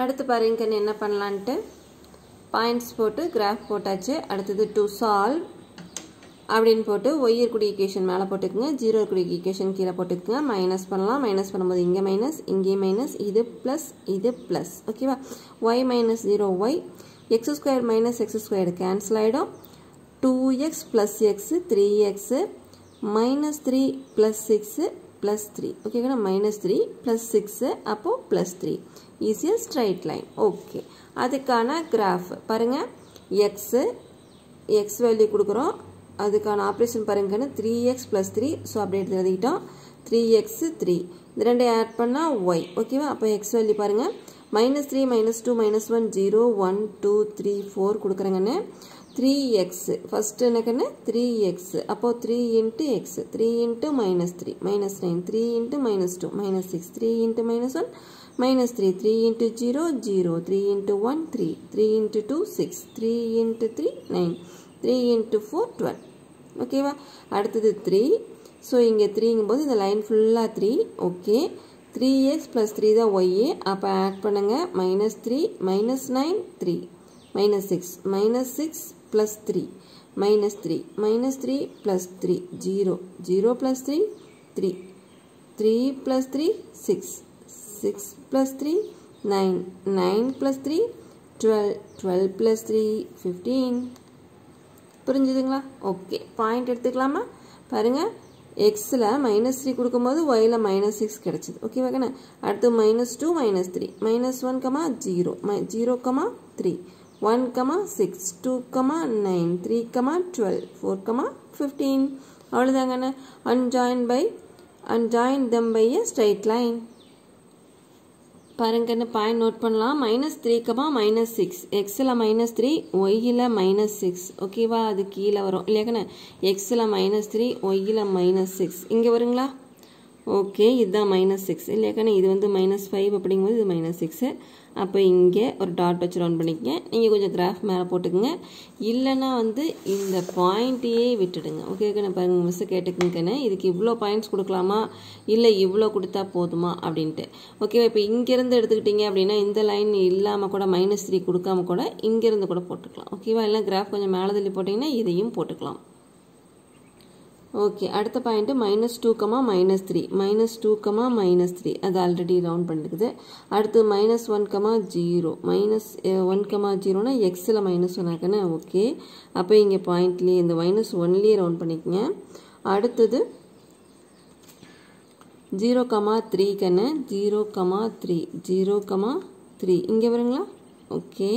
அடுத்து பாருங்கன்னு என்ன பண்ணலான்ட்டு? பாயிண்ட்ஸ் போட்டு கிராஃப் போட்டாச்சு. அடுத்தது டு சால்வ் அப்படின்னு போட்டு ஒய் இருக்கக்கூடிய ஈக்குவேஷன் மேலே போட்டுக்குங்க. ஜீரோ இருக்கக்கூடிய ஈக்குவேஷன் கீழே போட்டுக்குங்க. மைனஸ் பண்ணலாம். மைனஸ் பண்ணும்போது இங்கே மைனஸ் இங்கே மைனஸ் இது ப்ளஸ் இது ப்ளஸ் ஓகேவா y minus zero y x square minus x square cancel ஆகிடும் two x plus x three x minus three plus six plus three ஓகேங்களா மைனஸ் த்ரீ ப்ளஸ் சிக்ஸு அப்போது plus three ஈஸியாக straight line okay அதுக்கான graph பாருங்கள் x x value கொடுக்குறோம். அதுக்கான operation பாருங்கன்னு three x plus three so அப்படியே எடுத்து எழுதிக்கிட்டோம். த்ரீ எக்ஸு த்ரீ இந்த ரெண்டையும் ஆட் பண்ணால் ஒய் ஓகேவா அப்போ எக்ஸ் வேல்யூ பாருங்கள் minus three minus two minus one zero one two three four கொடுக்குறேங்கன்னு three x first எனக்குன்னு த்ரீ எக்ஸு அப்போது three into x three into minus three minus nine three into minus two minus six three into minus one minus 3 3 into 0 0 3 into 1 3 3 into 2 6 3 into 3 9 3 into 4 12 ஓகேவா அடுத்தது three so இங்கே த்ரீங்கும் போது இந்த line ஃபுல்லாக three okay three x plus three தான் ஒய்ஏ அப்போ add பண்ணுங்கள் minus three minus nine three minus six minus six plus three minus three minus three plus three zero zero plus three three three plus three six 6 plus 3 9 9 plus 3 12 12 plus 3 15 புரிஞ்சுதுங்களா? Okay point எடுத்துக்கலாமா? பாருங்கள் எக்ஸில் minus three கொடுக்கும்போது ஒயில் minus six கிடச்சிது. ஓகேவா கண்ணா அடுத்து minus two minus three minus one comma zero my zero comma three one comma six two comma nine three comma twelve four comma fifteen அவ்வளோதாங்கண்ணா and join by and join them by a straight line பாருங்கன்னு point note பண்ணலாம். Minus three comma minus six எக்ஸில் minus three ஒய்யில் minus six ஓகேவா அது கீழே வரும். இல்லையாக்கண்ணே எக்ஸில் மைனஸ் த்ரீ ஒய்யில் மைனஸ் சிக்ஸ் இங்கே வருங்களா? ஓகே இதுதான் மைனஸ் சிக்ஸ் இல்லையாக்கானே இது வந்து மைனஸ் ஃபைவ் அப்படிங்கும்போது இது மைனஸ் சிக்ஸு அப்போ இங்கே ஒரு டாட் வச்சு ரவுண்ட் பண்ணிக்கங்க. நீங்கள் கொஞ்சம் கிராஃப் மேலே போட்டுக்குங்க. இல்லைன்னா வந்து இந்த பாயிண்ட்டையே விட்டுடுங்க. ஓகே நான் பாருங்கள் மிஸ்ஸு கேட்டுக்குங்கன்னு இதுக்கு இவ்வளோ பாயிண்ட்ஸ் கொடுக்கலாமா? இல்லை இவ்வளோ கொடுத்தா போதுமா? அப்படின்ட்டு. ஓகேவா இப்போ இங்கேருந்து எடுத்துக்கிட்டிங்க அப்படின்னா இந்த லைன் இல்லாமல் கூட மைனஸ் த்ரீ கொடுக்காம கூட இங்கேருந்து கூட போட்டுக்கலாம். ஓகேவா இல்லை கிராஃப் கொஞ்சம் மேலே தள்ளி போட்டிங்கன்னா இதையும் போட்டுக்கலாம். ஓகே அடுத்த point minus two comma minus three minus two comma minus three அது ஆல்ரெடி ரவுண்ட் பண்ணிருக்குது. அடுத்து minus one comma zero minus one comma ஜீரோனா எக்ஸில் மைனஸ் ஒன் ஆக்கண்ணே ஓகே அப்போ இங்கே பாயிண்ட்லேயே இந்த மைனஸ் ஒன்லேயே ரவுண்ட் பண்ணிக்கங்க. அடுத்தது ஜீரோ கமா த்ரீ கண்ணு zero comma three zero comma three இங்கே வருங்களா? ஓகே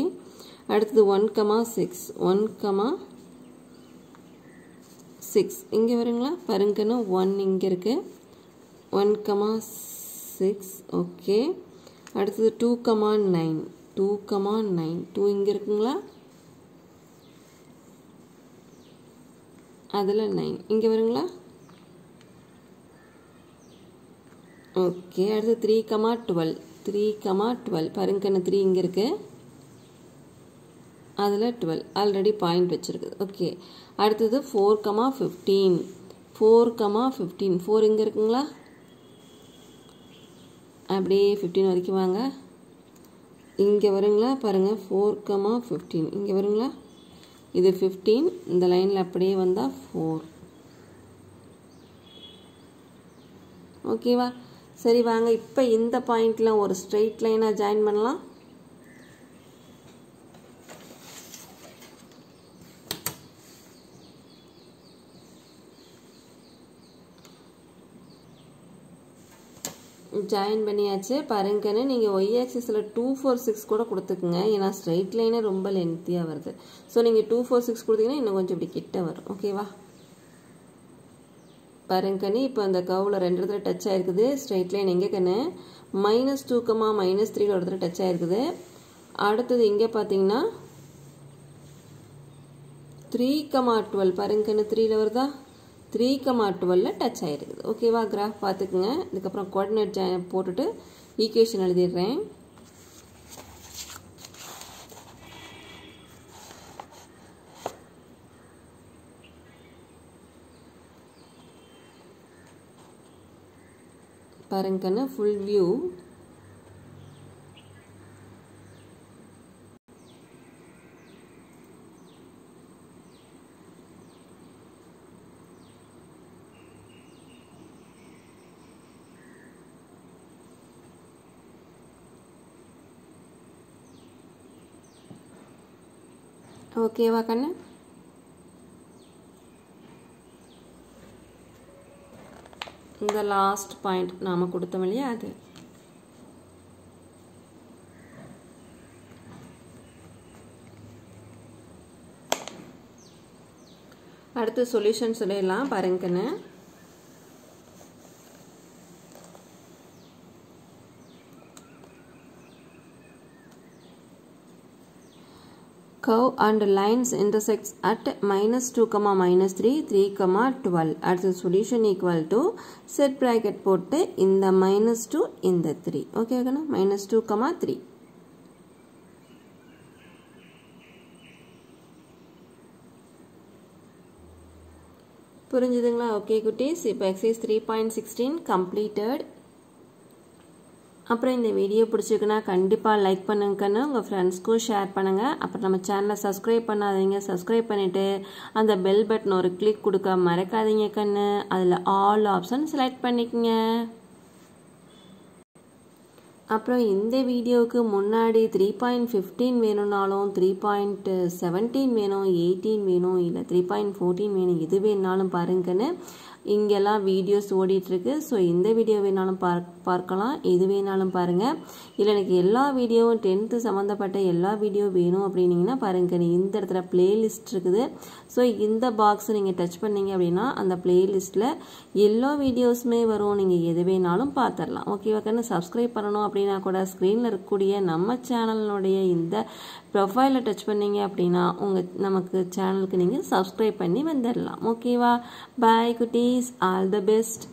அடுத்தது one comma six one comma six இங்கே வருங்களா? பாருங்கன்னு ஒன் இங்கே இருக்குது ஒன் கமா சிக்ஸ் ஓகே அடுத்தது two comma nine two comma nine two இங்கே இருக்குங்களா? அதில் நைன் இங்கே வருங்களா? ஓகே அடுத்து three comma twelve three comma twelve பருங்கன்னு three இங்கே இருக்குது அதில் டுவெல். ஆல்ரெடி பாயிண்ட் வச்சுருக்குது. ஓகே அடுத்தது four comma fifteen four comma fifteen four இங்கே இருக்குங்களா? அப்படியே ஃபிஃப்டீன் வரைக்கும் வாங்க. இங்கே வருங்களா? பாருங்கள் ஃபோர் கமா ஃபிஃப்டீன் இங்கே வருங்களா? இது ஃபிஃப்டீன் இந்த லைனில் அப்படியே வந்தால் ஃபோர் ஓகேவா சரி வாங்க. இப்போ இந்த பாயிண்டில் ஒரு ஸ்ட்ரெயிட் லைனாக ஜாயின் பண்ணலாம். ஜாயின் பண்ணியாச்சு. பாருங்கன்னு நீங்கள் ஒய் ஆக்சிஸில் டூ ஃபோர் சிக்ஸ் கூட கொடுத்துக்குங்க. ஏன்னா ஸ்ட்ரைட் லைனே ரொம்ப லென்த்தியாக வருது. ஸோ நீங்கள் டூ ஃபோர் சிக்ஸ் கொடுத்தீங்கன்னா இன்னும் கொஞ்சம் இப்படி கிட்ட வரும். ஓகேவா பாருங்கன்னு இப்போ அந்த கவில் ரெண்டு இடத்துல டச் ஆயிருக்குது. ஸ்ட்ரைட் லைன் எங்கே கண்ணு? மைனஸ் டூ கமா மைனஸ் த்ரீல ஒரு இடத்துல டச் ஆயிருக்குது. அடுத்தது இங்கே பார்த்தீங்கன்னா த்ரீ கமா டுவெல் பாருங்கன்னு த்ரீயில் த்ரீல வருதா? த்ரீ கமா டுவெல்ல டச் ஆகிருக்குது ஓகேவா கிராஃப் பார்த்துக்குங்க. இதுக்கப்புறம் கோஆர்டினேட் போட்டுட்டு ஈக்குவேஷன் எழுதிடுறேன். பாருங்கன்னு ஃபுல் வியூ ஓகேவா கண்ணு. இந்த லாஸ்ட் பாயிண்ட் நாம கொடுத்தோம் இல்லையா அது? அடுத்து சொல்யூஷன் சொல்லிடலாம் பாருங்கன்னு curve and lines intersects at minus 2 comma minus 3 3 comma 12 அடுத்த solution equal to set bracket போட்டு இந்த minus 2 இந்த 3 okay ஓகேண்ணா minus 2 comma 3 புரிஞ்சுதுங்களா ஓகே குட்டீஸ் இப்போ exercise three point sixteen completed அப்புறம் இந்த வீடியோ பிடிச்சிருக்குன்னா கண்டிப்பாக லைக் பண்ணுங்கன்னு உங்கள் ஃப்ரெண்ட்ஸ்க்கும் ஷேர் பண்ணுங்கள் அப்புறம் நம்ம சேனலை சப்ஸ்கிரைப் பண்ணாதீங்க. சப்ஸ்கிரைப் பண்ணிவிட்டு அந்த பெல் பட்டன் ஒரு கிளிக் கொடுக்க மறக்காதீங்க கண்ணு. அதில் ஆல் ஆப்ஷன் செலக்ட் பண்ணிக்கங்க. அப்புறம் இந்த வீடியோவுக்கு முன்னாடி த்ரீ பாயிண்ட் ஃபிஃப்டீன் வேணும்னாலும் த்ரீ பாயிண்ட் செவன்டீன் வேணும் எயிட்டீன் வேணும் இல்லை த்ரீ பாயிண்ட் ஃபோர்டீன் வேணும் எது வேணாலும் பாருங்கன்னு இங்கெல்லாம் வீடியோஸ் ஓடிட்டுருக்கு. ஸோ இந்த வீடியோ வேணாலும் பார் பார்க்கலாம். எது வேணாலும் பாருங்கள் இல்லை எனக்கு எல்லா வீடியோவும் டென்த்து சம்மந்தப்பட்ட எல்லா வீடியோ வேணும் அப்படின்னீங்கன்னா பாருங்க. இந்த இடத்துல பிளேலிஸ்ட் இருக்குது. ஸோ இந்த பாக்ஸ் நீங்கள் டச் பண்ணீங்க அப்படின்னா அந்த பிளேலிஸ்ட்டில் எல்லா வீடியோஸுமே வரும். நீங்கள் எது வேணாலும் பார்த்துடலாம் ஓகேவா கண்ணு? சப்ஸ்கிரைப் பண்ணணும் அப்படின்னா கூட ஸ்க்ரீனில் இருக்கக்கூடிய நம்ம சேனலினுடைய இந்த ப்ரொஃபைலை டச் பண்ணீங்க அப்படின்னா உங்கள் நமக்கு சேனலுக்கு நீங்கள் சப்ஸ்கிரைப் பண்ணி வந்துடலாம் ஓகேவா பாய் குட்டீஸ். All the best